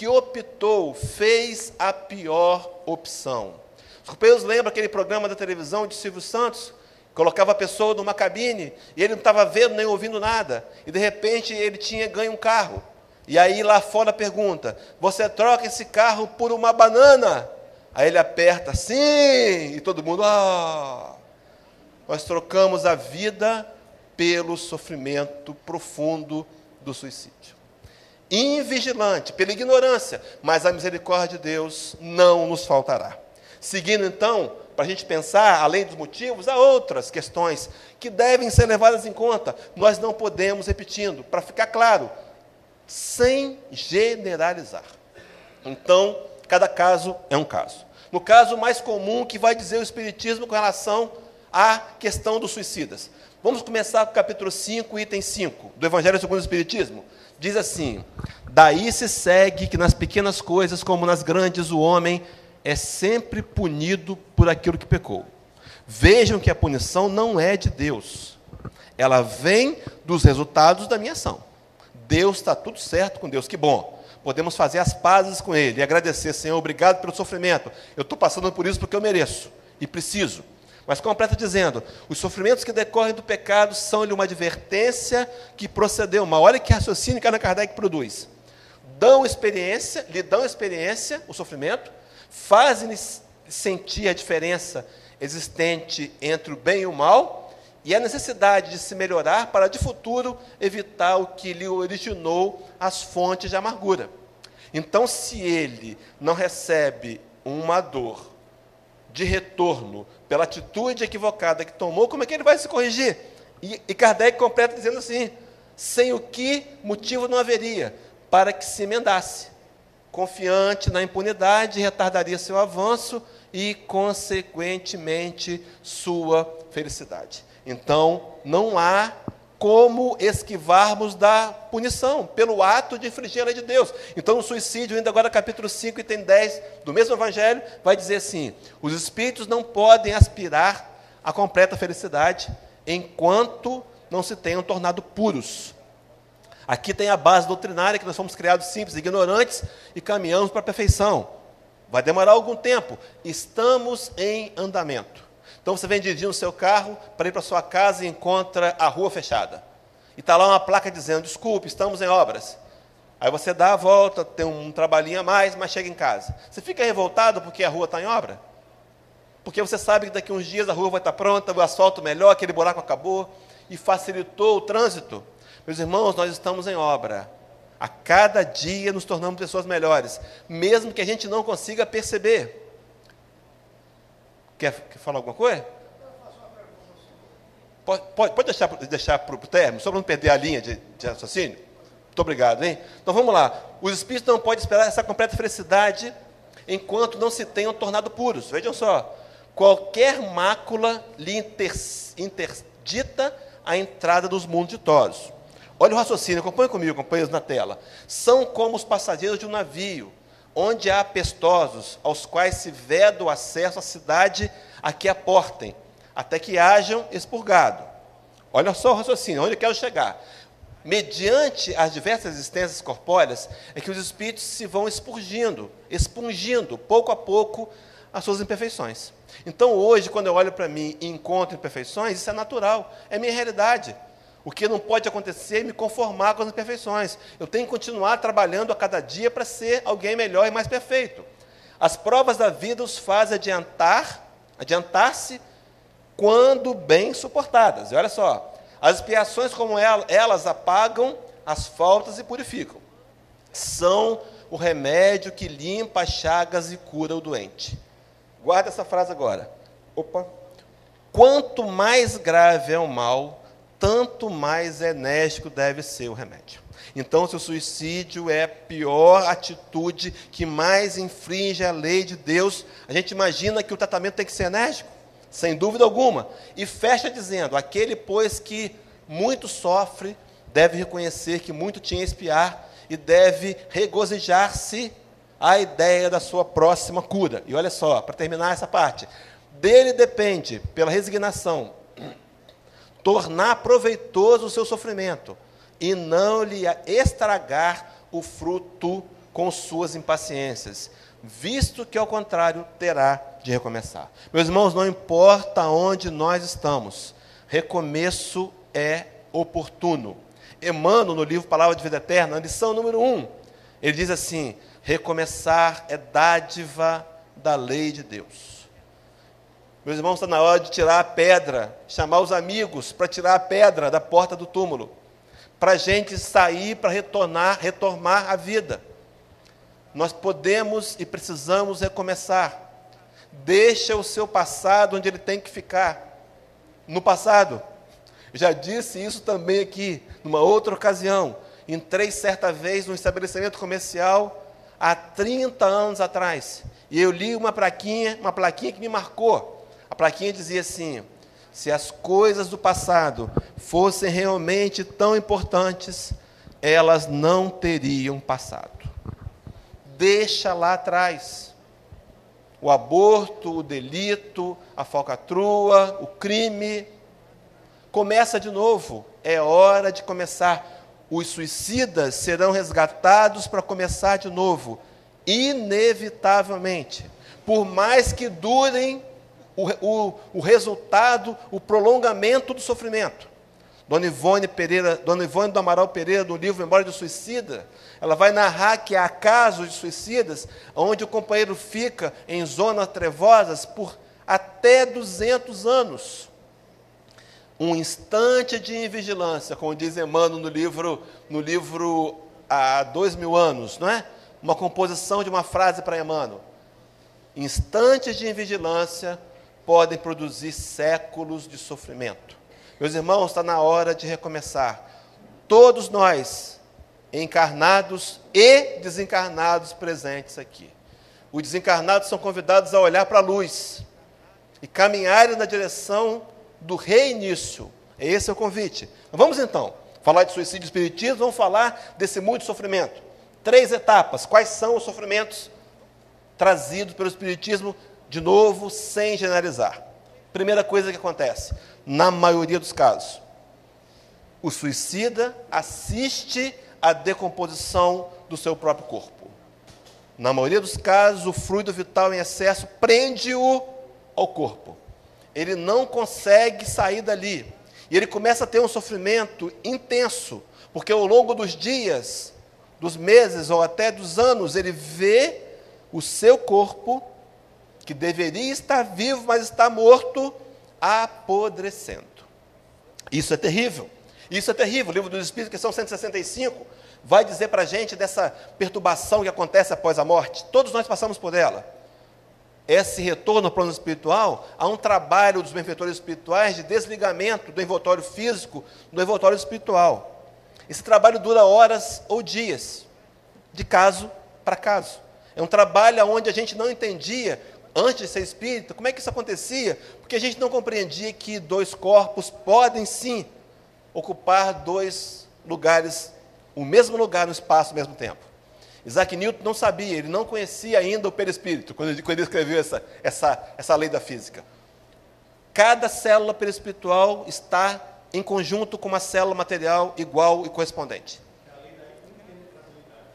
que optou, fez a pior opção. Os companheiros lembram aquele programa da televisão de Silvio Santos, Colocava a pessoa numa cabine e ele não estava vendo nem ouvindo nada. E de repente ele tinha ganho um carro. E aí lá fora pergunta: Você troca esse carro por uma banana? Aí ele aperta sim, e todo mundo, ah. Nós trocamos a vida pelo sofrimento profundo do suicídio. Invigilante, pela ignorância, mas a misericórdia de Deus não nos faltará. Seguindo então para a gente pensar, além dos motivos, há outras questões que devem ser levadas em conta. Nós não podemos, repetindo, para ficar claro, sem generalizar. Então, cada caso é um caso. No caso mais comum que vai dizer o Espiritismo com relação à questão dos suicidas. Vamos começar com o capítulo 5, item 5, do Evangelho segundo o Espiritismo. Diz assim: Daí se segue que nas pequenas coisas, como nas grandes, o homem é sempre punido por aquilo que pecou. Vejam que a punição não é de Deus, ela vem dos resultados da minha ação. Deus está tudo certo com Deus, que bom. Podemos fazer as pazes com Ele e agradecer, Senhor, obrigado pelo sofrimento. Eu estou passando por isso porque eu mereço e preciso. Mas completa dizendo: os sofrimentos que decorrem do pecado são-lhe uma advertência que procedeu mal. Olha que raciocínio que Ana Kardec produz. Dão experiência, lhe dão experiência, o sofrimento, fazem-lhe sentir a diferença existente entre o bem e o mal e a necessidade de se melhorar para de futuro evitar o que lhe originou as fontes de amargura. Então, se ele não recebe uma dor de retorno pela atitude equivocada que tomou, como é que ele vai se corrigir? E, e Kardec completa dizendo assim: sem o que motivo não haveria para que se emendasse. Confiante na impunidade, retardaria seu avanço e, consequentemente, sua felicidade. Então, não há como esquivarmos da punição, pelo ato de infringir a lei de Deus. Então, o suicídio, ainda agora capítulo 5, item 10 do mesmo evangelho, vai dizer assim: os espíritos não podem aspirar à completa felicidade enquanto não se tenham tornado puros. Aqui tem a base doutrinária que nós fomos criados simples, ignorantes e caminhamos para a perfeição. Vai demorar algum tempo. Estamos em andamento. Então você vem dirigindo o seu carro para ir para sua casa e encontra a rua fechada. E está lá uma placa dizendo: desculpe, estamos em obras. Aí você dá a volta, tem um trabalhinho a mais, mas chega em casa. Você fica revoltado porque a rua está em obra? Porque você sabe que daqui a uns dias a rua vai estar tá pronta, o asfalto melhor, aquele buraco acabou e facilitou o trânsito. Meus irmãos, nós estamos em obra. A cada dia nos tornamos pessoas melhores, mesmo que a gente não consiga perceber. Quer, quer falar alguma coisa? Pode, pode, pode deixar, deixar para o término, só para não perder a linha de, de raciocínio? Muito obrigado, hein? Então vamos lá. Os espíritos não podem esperar essa completa felicidade enquanto não se tenham tornado puros. Vejam só. Qualquer mácula lhe inter, interdita a entrada dos mundos ditosos. Olha o raciocínio, acompanhe comigo, companheiros, na tela. São como os passageiros de um navio onde há pestosos, aos quais se veda o acesso à cidade a que aportem, até que hajam expurgado. Olha só o raciocínio, onde eu quero chegar. Mediante as diversas existências corpóreas, é que os espíritos se vão expurgindo, expungindo, pouco a pouco, as suas imperfeições. Então, hoje, quando eu olho para mim e encontro imperfeições, isso é natural, é minha realidade. O que não pode acontecer é me conformar com as imperfeições. Eu tenho que continuar trabalhando a cada dia para ser alguém melhor e mais perfeito. As provas da vida os fazem adiantar, adiantar-se quando bem suportadas. E olha só, as expiações como elas apagam as faltas e purificam. São o remédio que limpa as chagas e cura o doente. Guarda essa frase agora. Opa. Quanto mais grave é o mal, tanto mais enérgico deve ser o remédio. Então, se o suicídio é a pior atitude que mais infringe a lei de Deus, a gente imagina que o tratamento tem que ser enérgico, sem dúvida alguma. E fecha dizendo: aquele, pois, que muito sofre, deve reconhecer que muito tinha a espiar e deve regozijar-se à ideia da sua próxima cura. E olha só, para terminar essa parte, dele depende, pela resignação, tornar proveitoso o seu sofrimento e não lhe estragar o fruto com suas impaciências, visto que, ao contrário, terá de recomeçar. Meus irmãos, não importa onde nós estamos, recomeço é oportuno. Emmanuel, no livro Palavra de Vida Eterna, lição número um, ele diz assim: recomeçar é dádiva da lei de Deus. Meus irmãos, está na hora de tirar a pedra, chamar os amigos para tirar a pedra da porta do túmulo, para a gente sair, para retornar, retomar a vida. Nós podemos e precisamos recomeçar. Deixa o seu passado onde ele tem que ficar. No passado. Já disse isso também aqui, numa outra ocasião. Entrei certa vez num estabelecimento comercial há 30 anos atrás. E eu li uma plaquinha, uma plaquinha que me marcou. Plaquinha dizia assim: se as coisas do passado fossem realmente tão importantes, elas não teriam passado. Deixa lá atrás. O aborto, o delito, a falcatrua, o crime. Começa de novo. É hora de começar. Os suicidas serão resgatados para começar de novo. Inevitavelmente. Por mais que durem o, o, o resultado, o prolongamento do sofrimento. Dona Ivone Pereira, Dona Ivone do Amaral Pereira, no livro Memória do Suicida, ela vai narrar que há casos de suicidas onde o companheiro fica em zonas trevosas por até 200 anos. Um instante de invigilância, como diz Emmanuel no livro, no livro Há Dois Mil Anos, não é? Uma composição de uma frase para Emmanuel. Instantes de invigilância podem produzir séculos de sofrimento. Meus irmãos, está na hora de recomeçar. Todos nós, encarnados e desencarnados presentes aqui. Os desencarnados são convidados a olhar para a luz e caminharem na direção do reinício. Esse é o convite. Vamos então falar de suicídio espiritismo, vamos falar desse muito sofrimento. Três etapas. Quais são os sofrimentos trazidos pelo espiritismo? De novo, sem generalizar. Primeira coisa que acontece: na maioria dos casos. O suicida assiste à decomposição do seu próprio corpo. Na maioria dos casos, o fluido vital em excesso prende-o ao corpo. Ele não consegue sair dali. E ele começa a ter um sofrimento intenso, porque ao longo dos dias, dos meses ou até dos anos, ele vê o seu corpo, que deveria estar vivo, mas está morto, apodrecendo. Isso é terrível. Isso é terrível. O livro dos Espíritos, questão 165, vai dizer para a gente dessa perturbação que acontece após a morte. Todos nós passamos por ela. Esse retorno ao plano espiritual, há um trabalho dos benfeitores espirituais de desligamento do envoltório físico do envoltório espiritual. Esse trabalho dura horas ou dias, de caso para caso. É um trabalho onde a gente não entendia antes de ser espírita, como é que isso acontecia? Porque a gente não compreendia que dois corpos podem sim ocupar dois lugares, o mesmo lugar no espaço ao mesmo tempo. Isaac Newton não sabia, ele não conhecia ainda o perispírito, quando ele, quando ele escreveu essa, essa, essa lei da física. Cada célula perispiritual está em conjunto com uma célula material igual e correspondente.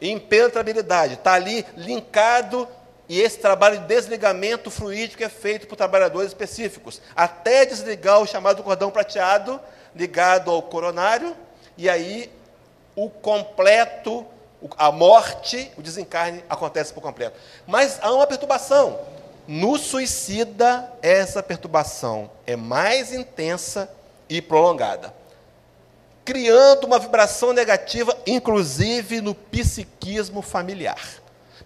Impenetrabilidade, está ali linkado e esse trabalho de desligamento fluídico é feito por trabalhadores específicos, até desligar o chamado cordão prateado, ligado ao coronário, e aí o completo, a morte, o desencarne acontece por completo. Mas há uma perturbação. No suicida, essa perturbação é mais intensa e prolongada, criando uma vibração negativa, inclusive no psiquismo familiar.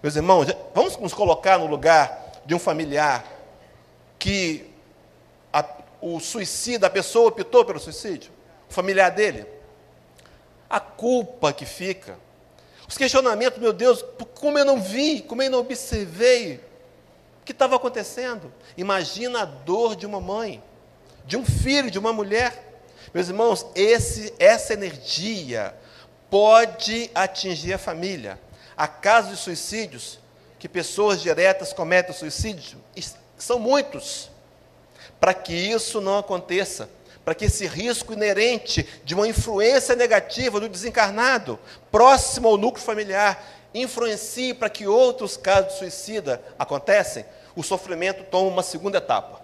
Meus irmãos, vamos nos colocar no lugar de um familiar que a, o suicida, a pessoa optou pelo suicídio, o familiar dele. A culpa que fica, os questionamentos, meu Deus, como eu não vi, como eu não observei, o que estava acontecendo? Imagina a dor de uma mãe, de um filho, de uma mulher. Meus irmãos, esse, essa energia pode atingir a família. Há casos de suicídios que pessoas diretas cometem suicídio, são muitos. Para que isso não aconteça, para que esse risco inerente de uma influência negativa do desencarnado, próximo ao núcleo familiar, influencie para que outros casos de suicida acontecem, o sofrimento toma uma segunda etapa.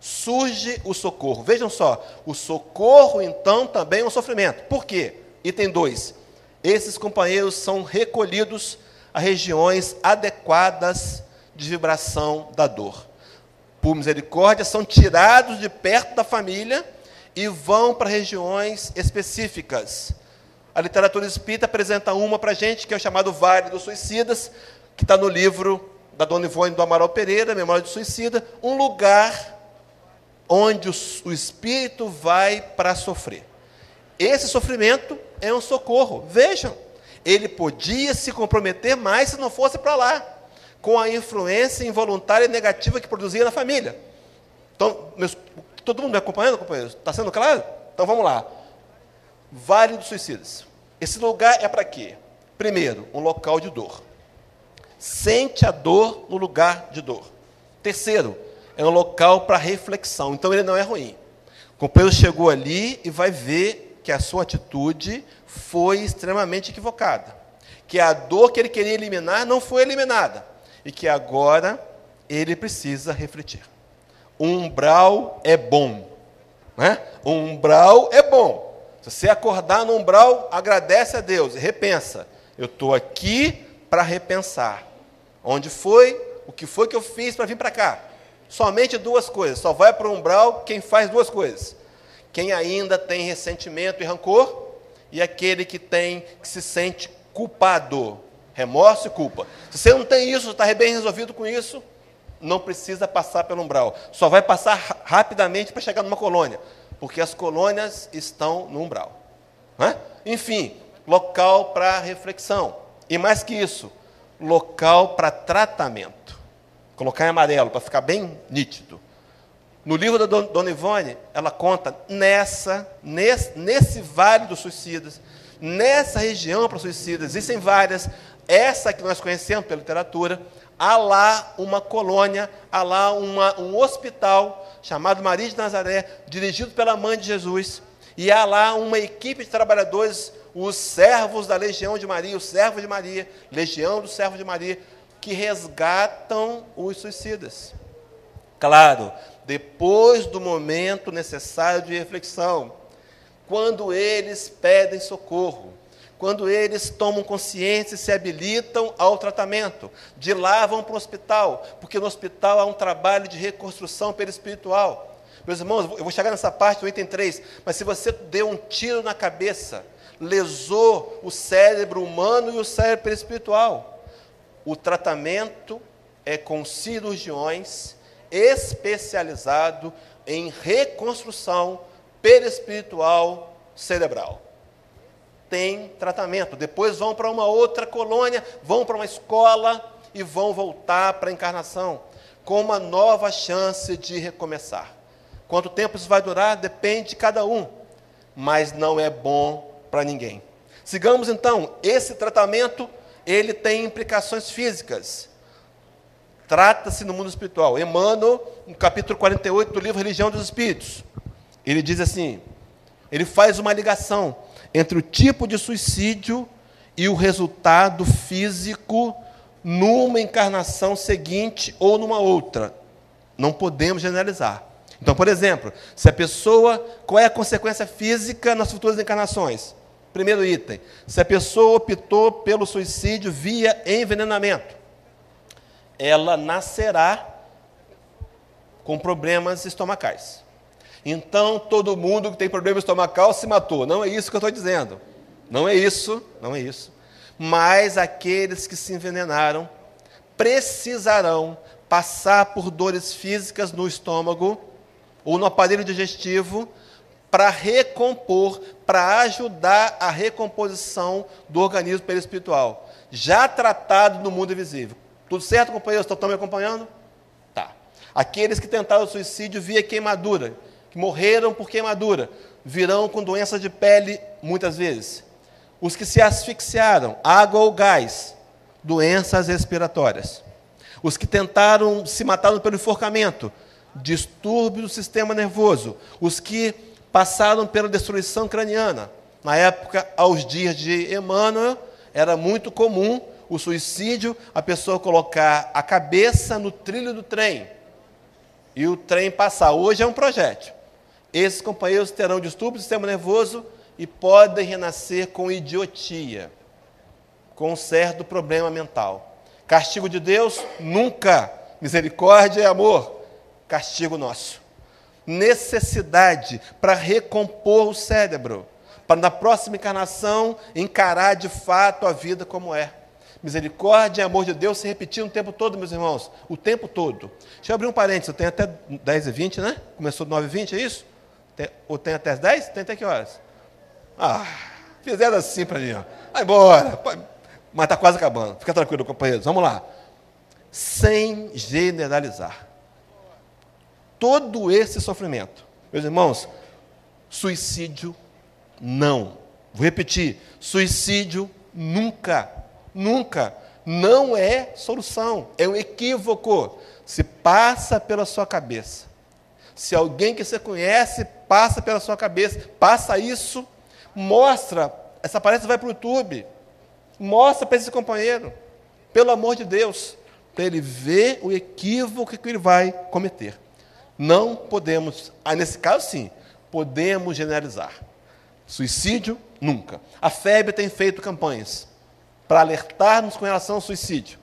Surge o socorro. Vejam só, o socorro então também é um sofrimento. Por quê? Item 2 esses companheiros são recolhidos a regiões adequadas de vibração da dor. Por misericórdia, são tirados de perto da família e vão para regiões específicas. A literatura espírita apresenta uma para a gente, que é o chamado Vale dos Suicidas, que está no livro da Dona Ivone do Amaral Pereira, Memória do Suicida, um lugar onde o, o espírito vai para sofrer. Esse sofrimento é um socorro. Vejam, ele podia se comprometer mais se não fosse para lá, com a influência involuntária e negativa que produzia na família. Então, meus, Todo mundo me acompanhando, companheiros? Está sendo claro? Então vamos lá. Vale dos Suicidas. Esse lugar é para quê? Primeiro, um local de dor. Sente a dor no lugar de dor. Terceiro, é um local para reflexão. Então ele não é ruim. O companheiro chegou ali e vai ver que a sua atitude foi extremamente equivocada. Que a dor que ele queria eliminar não foi eliminada. E que agora ele precisa refletir. O umbral é bom. Né? O umbral é bom. Se você acordar no umbral, agradece a Deus e repensa. Eu estou aqui para repensar. Onde foi? O que foi que eu fiz para vir para cá? Somente duas coisas. Só vai para o umbral quem faz duas coisas. Quem ainda tem ressentimento e rancor e aquele que tem que se sente culpado, remorso e culpa. Se você não tem isso, está bem resolvido com isso, não precisa passar pelo umbral. Só vai passar rapidamente para chegar numa colônia porque as colônias estão no umbral. Né? Enfim, local para reflexão. E mais que isso, local para tratamento. Colocar em amarelo, para ficar bem nítido. No livro da Dona Ivone, ela conta nessa, nesse, nesse vale dos suicidas, nessa região para suicidas, existem várias, essa que nós conhecemos pela literatura, há lá uma colônia, há lá uma, um hospital chamado Maria de Nazaré, dirigido pela mãe de Jesus, e há lá uma equipe de trabalhadores, os servos da Legião de Maria, os servos de Maria, Legião dos Servos de Maria, que resgatam os suicidas. Claro, depois do momento necessário de reflexão, quando eles pedem socorro, quando eles tomam consciência e se habilitam ao tratamento. De lá vão para o hospital, porque no hospital há um trabalho de reconstrução perispiritual. Meus irmãos, eu vou chegar nessa parte do item 3, mas se você deu um tiro na cabeça, lesou o cérebro humano e o cérebro perispiritual, o tratamento é com cirurgiões especializado em reconstrução perispiritual cerebral tem tratamento. Depois vão para uma outra colônia, vão para uma escola e vão voltar para a encarnação com uma nova chance de recomeçar. Quanto tempo isso vai durar depende de cada um, mas não é bom para ninguém. Sigamos então, esse tratamento, ele tem implicações físicas. Trata-se no mundo espiritual. Emmanuel, no capítulo 48 do livro Religião dos Espíritos, ele diz assim: ele faz uma ligação entre o tipo de suicídio e o resultado físico numa encarnação seguinte ou numa outra. Não podemos generalizar. Então, por exemplo, se a pessoa, qual é a consequência física nas futuras encarnações? Primeiro item, se a pessoa optou pelo suicídio via envenenamento, ela nascerá com problemas estomacais. Então todo mundo que tem problema estomacal se matou. Não é isso que eu estou dizendo. Não é isso, não é isso. Mas aqueles que se envenenaram precisarão passar por dores físicas no estômago ou no aparelho digestivo para recompor, para ajudar a recomposição do organismo perispiritual, já tratado no mundo invisível. Tudo certo, companheiros? Estão me acompanhando? Tá. Aqueles que tentaram suicídio via queimadura, que morreram por queimadura, virão com doença de pele muitas vezes. Os que se asfixiaram, água ou gás, doenças respiratórias. Os que tentaram se matar pelo enforcamento, distúrbio do sistema nervoso. Os que passaram pela destruição craniana. Na época, aos dias de Emmanuel, era muito comum o suicídio, a pessoa colocar a cabeça no trilho do trem e o trem passar. Hoje é um projétil. Esses companheiros terão distúrbio do sistema nervoso e podem renascer com idiotia, com um certo problema mental. Castigo de Deus? Nunca. Misericórdia e amor? Castigo nosso. Necessidade para recompor o cérebro, para na próxima encarnação encarar de fato a vida como é. Misericórdia e amor de Deus se repetindo o tempo todo, meus irmãos, o tempo todo. Deixa eu abrir um parênteses, eu tenho até 10 e 20, né? Começou 9 e 20, é isso? Tem, ou tem até as 10? Tem até que horas? Ah, fizeram assim para mim. Ó. Vai embora. Mas está quase acabando. Fica tranquilo, companheiros. Vamos lá. Sem generalizar. Todo esse sofrimento Meus irmãos, suicídio não. Vou repetir: suicídio nunca, nunca não é solução, é um equívoco. Se passa pela sua cabeça. Se alguém que você conhece passa pela sua cabeça, passa isso, mostra, essa palestra vai para o YouTube, mostra para esse companheiro, pelo amor de Deus, para ele ver o equívoco que ele vai cometer. Não podemos, ah, nesse caso sim, podemos generalizar. Suicídio, nunca. A FEB tem feito campanhas para alertar-nos com relação ao suicídio.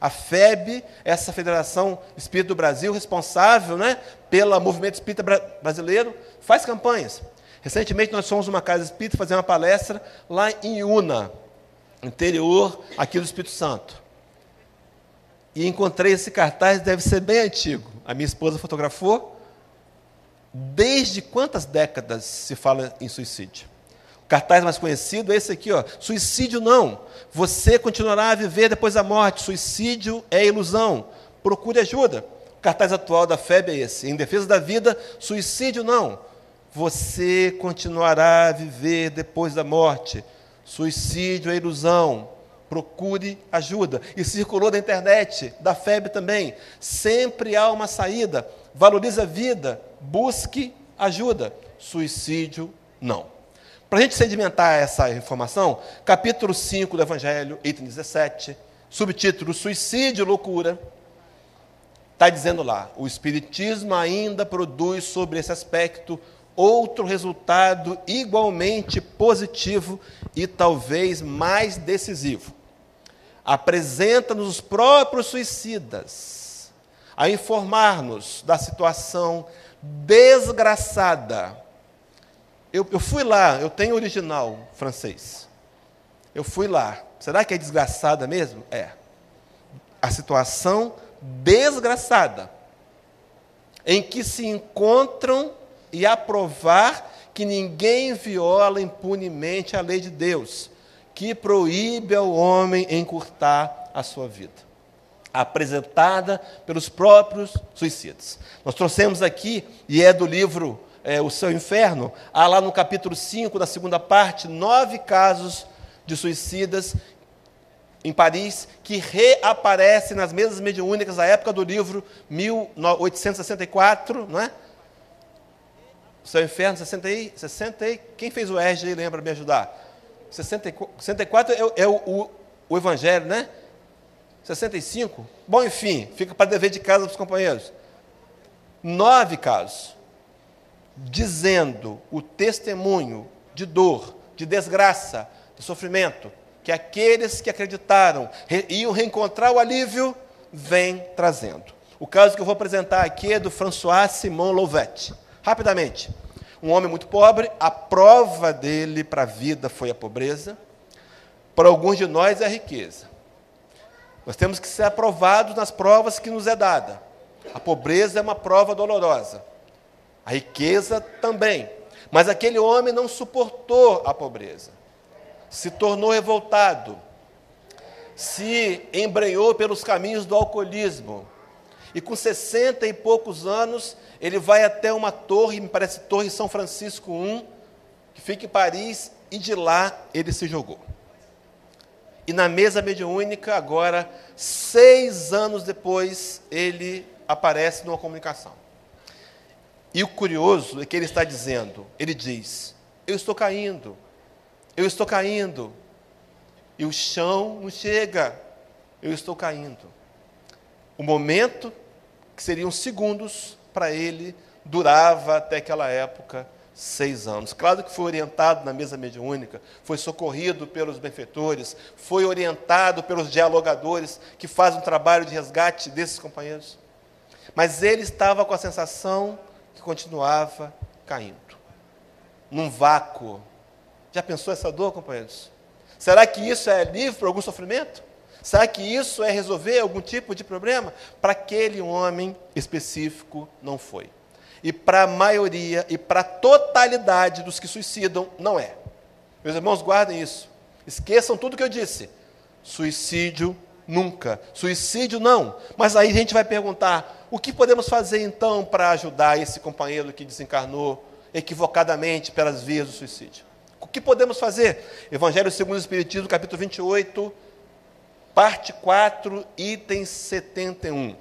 A FEB, essa Federação Espírita do Brasil, responsável né, pelo movimento espírita brasileiro, faz campanhas. Recentemente nós fomos uma casa espírita fazer uma palestra lá em Una, interior aqui do Espírito Santo. E encontrei esse cartaz, deve ser bem antigo. A minha esposa fotografou. Desde quantas décadas se fala em suicídio? Cartaz mais conhecido é esse aqui, ó. Suicídio não. Você continuará a viver depois da morte. Suicídio é ilusão. Procure ajuda. O cartaz atual da FEB é esse. Em defesa da vida, suicídio não. Você continuará a viver depois da morte. Suicídio é ilusão. Procure ajuda. E circulou na internet, da FEB também. Sempre há uma saída. Valorize a vida. Busque ajuda. Suicídio não. Para a gente sedimentar essa informação, capítulo 5 do Evangelho, item 17, subtítulo Suicídio e Loucura, está dizendo lá: o Espiritismo ainda produz sobre esse aspecto outro resultado igualmente positivo e talvez mais decisivo. Apresenta-nos os próprios suicidas a informar-nos da situação desgraçada eu, eu fui lá, eu tenho original francês. Eu fui lá. Será que é desgraçada mesmo? É. A situação desgraçada em que se encontram e aprovar que ninguém viola impunemente a lei de Deus, que proíbe ao homem encurtar a sua vida. Apresentada pelos próprios suicidas. Nós trouxemos aqui, e é do livro é, o seu inferno, há lá no capítulo 5, da segunda parte, nove casos de suicidas em Paris que reaparecem nas mesas mediúnicas da época do livro 1864, não é? O seu inferno, 60 e, 60 e, quem fez o ERG aí, lembra me ajudar? 64, 64 é, é o, o, o Evangelho, né? 65? Bom, enfim, fica para dever de casa para os companheiros. Nove casos dizendo o testemunho de dor, de desgraça, de sofrimento, que aqueles que acreditaram iam reencontrar o alívio, vem trazendo. O caso que eu vou apresentar aqui é do François Simon Louvet. Rapidamente. Um homem muito pobre, a prova dele para a vida foi a pobreza, para alguns de nós é a riqueza. Nós temos que ser aprovados nas provas que nos é dada. A pobreza é uma prova dolorosa. A riqueza também. Mas aquele homem não suportou a pobreza. Se tornou revoltado. Se embrenhou pelos caminhos do alcoolismo. E com 60 e poucos anos, ele vai até uma torre, me parece Torre São Francisco I, que fica em Paris, e de lá ele se jogou. E na mesa mediúnica, agora, seis anos depois, ele aparece numa comunicação. E o curioso é que ele está dizendo, ele diz: Eu estou caindo, eu estou caindo, e o chão não chega, eu estou caindo. O momento, que seriam segundos, para ele durava até aquela época seis anos. Claro que foi orientado na mesa mediúnica, foi socorrido pelos benfeitores, foi orientado pelos dialogadores que fazem um trabalho de resgate desses companheiros. Mas ele estava com a sensação continuava caindo. Num vácuo. Já pensou essa dor, companheiros? Será que isso é livre para algum sofrimento? Será que isso é resolver algum tipo de problema? Para aquele homem específico, não foi. E para a maioria e para a totalidade dos que suicidam, não é. Meus irmãos, guardem isso. Esqueçam tudo que eu disse. Suicídio nunca. Suicídio não. Mas aí a gente vai perguntar: o que podemos fazer então para ajudar esse companheiro que desencarnou equivocadamente pelas vias do suicídio? O que podemos fazer? Evangelho segundo o Espiritismo, capítulo 28, parte 4, item 71.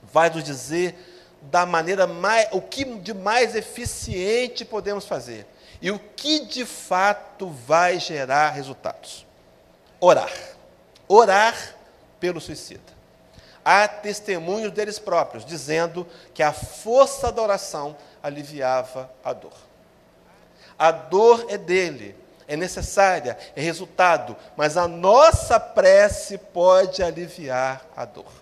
Vai nos dizer da maneira mais, o que de mais eficiente podemos fazer e o que de fato vai gerar resultados. Orar. Orar pelo suicida. Há testemunhos deles próprios dizendo que a força da oração aliviava a dor. A dor é dele, é necessária, é resultado, mas a nossa prece pode aliviar a dor,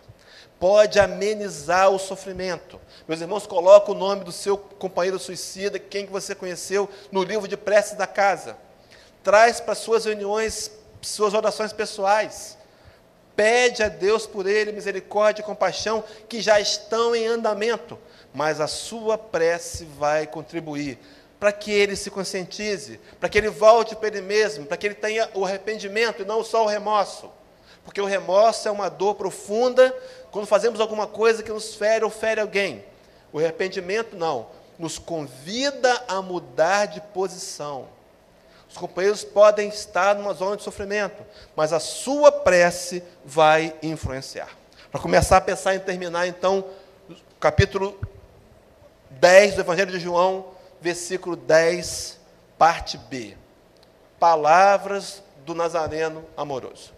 pode amenizar o sofrimento. Meus irmãos, coloca o nome do seu companheiro suicida, quem que você conheceu, no livro de preces da casa. Traz para suas reuniões, suas orações pessoais. Pede a Deus por ele misericórdia e compaixão que já estão em andamento, mas a sua prece vai contribuir para que ele se conscientize, para que ele volte para ele mesmo, para que ele tenha o arrependimento e não só o remorso. Porque o remorso é uma dor profunda quando fazemos alguma coisa que nos fere ou fere alguém. O arrependimento não, nos convida a mudar de posição. Os companheiros podem estar numa zona de sofrimento, mas a sua prece vai influenciar. Para começar a pensar em terminar, então, capítulo 10 do Evangelho de João, versículo 10, parte B. Palavras do Nazareno amoroso.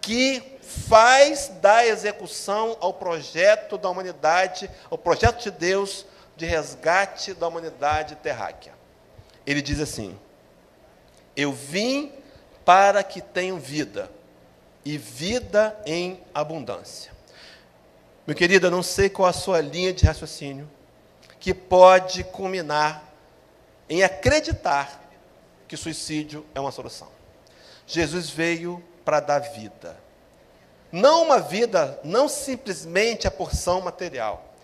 Que faz da execução ao projeto da humanidade, ao projeto de Deus de resgate da humanidade terráquea. Ele diz assim: Eu vim para que tenham vida, e vida em abundância. Meu querido, eu não sei qual a sua linha de raciocínio, que pode culminar em acreditar que suicídio é uma solução. Jesus veio para dar vida. Não uma vida, não simplesmente a porção material,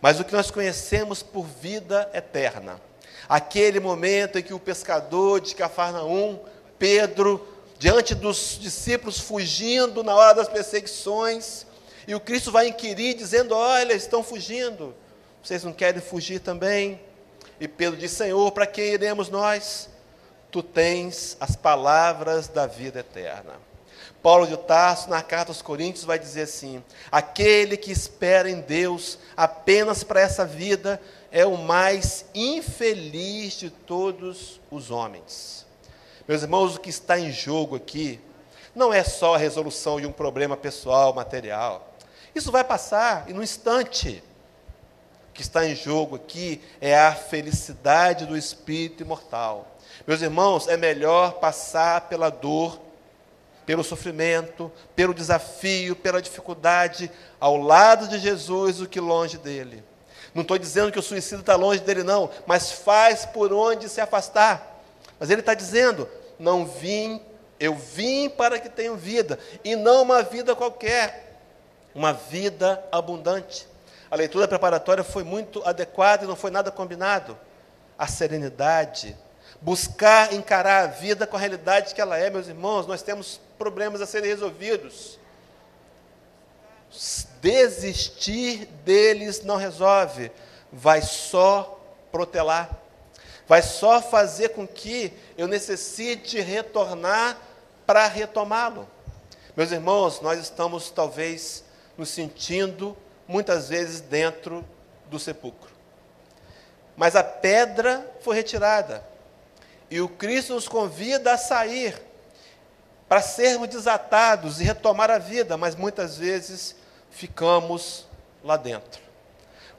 mas o que nós conhecemos por vida eterna. Aquele momento em que o pescador de Cafarnaum, Pedro, diante dos discípulos fugindo na hora das perseguições, e o Cristo vai inquirir, dizendo: Olha, estão fugindo. Vocês não querem fugir também? E Pedro diz: Senhor, para quem iremos nós? Tu tens as palavras da vida eterna. Paulo de Tarso, na carta aos Coríntios, vai dizer assim: aquele que espera em Deus apenas para essa vida é o mais infeliz de todos os homens. Meus irmãos, o que está em jogo aqui não é só a resolução de um problema pessoal, material. Isso vai passar e no instante que está em jogo aqui é a felicidade do espírito imortal. Meus irmãos, é melhor passar pela dor, pelo sofrimento, pelo desafio, pela dificuldade, ao lado de Jesus do que longe dele. Não estou dizendo que o suicídio está longe dele, não, mas faz por onde se afastar. Mas ele está dizendo: não vim, eu vim para que tenham vida, e não uma vida qualquer, uma vida abundante. A leitura preparatória foi muito adequada e não foi nada combinado. A serenidade, buscar encarar a vida com a realidade que ela é, meus irmãos, nós temos problemas a serem resolvidos. Desistir deles não resolve, vai só protelar, vai só fazer com que eu necessite retornar para retomá-lo. Meus irmãos, nós estamos talvez nos sentindo muitas vezes dentro do sepulcro. Mas a pedra foi retirada. E o Cristo nos convida a sair para sermos desatados e retomar a vida, mas muitas vezes ficamos lá dentro,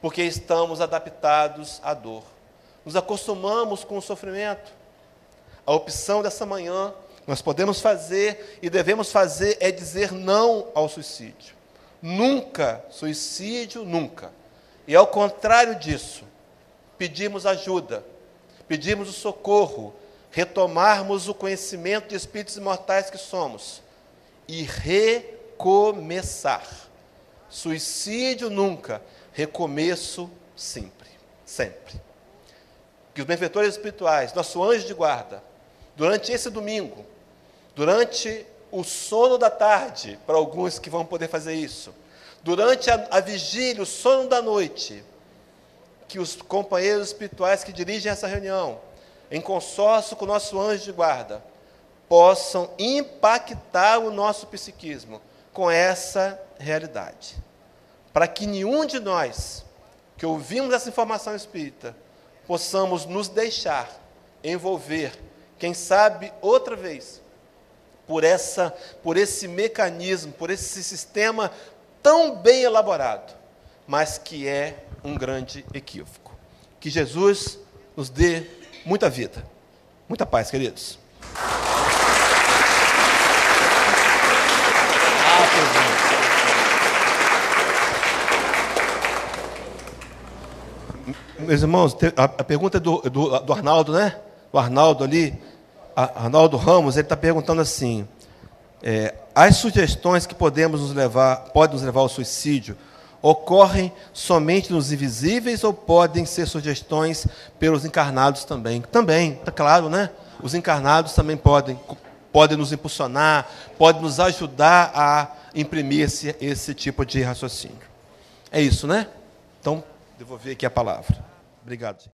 porque estamos adaptados à dor. Nos acostumamos com o sofrimento. A opção dessa manhã nós podemos fazer e devemos fazer é dizer não ao suicídio. Nunca, suicídio, nunca. E ao contrário disso, pedimos ajuda, pedimos o socorro, retomarmos o conhecimento de espíritos imortais que somos e recomeçar. Suicídio nunca, recomeço sempre, sempre. Que os benfeitores espirituais, nosso anjo de guarda, durante esse domingo, durante o sono da tarde, para alguns que vão poder fazer isso. Durante a, a vigília, o sono da noite, que os companheiros espirituais que dirigem essa reunião, em consórcio com o nosso anjo de guarda, possam impactar o nosso psiquismo com essa realidade. Para que nenhum de nós que ouvimos essa informação espírita possamos nos deixar envolver, quem sabe outra vez, por essa por esse mecanismo, por esse sistema tão bem elaborado, mas que é um grande equívoco. Que Jesus nos dê muita vida, muita paz, queridos. Meus irmãos, a, pergunta é do, do, do Arnaldo, né? O Arnaldo ali, Arnaldo Ramos, ele está perguntando assim: é, as sugestões que podemos nos levar, podem nos levar ao suicídio, ocorrem somente nos invisíveis ou podem ser sugestões pelos encarnados também? Também, está claro, né? Os encarnados também podem, podem nos impulsionar, podem nos ajudar a imprimir esse, esse tipo de raciocínio. É isso, né? Então, devolver aqui a palavra. Obrigado.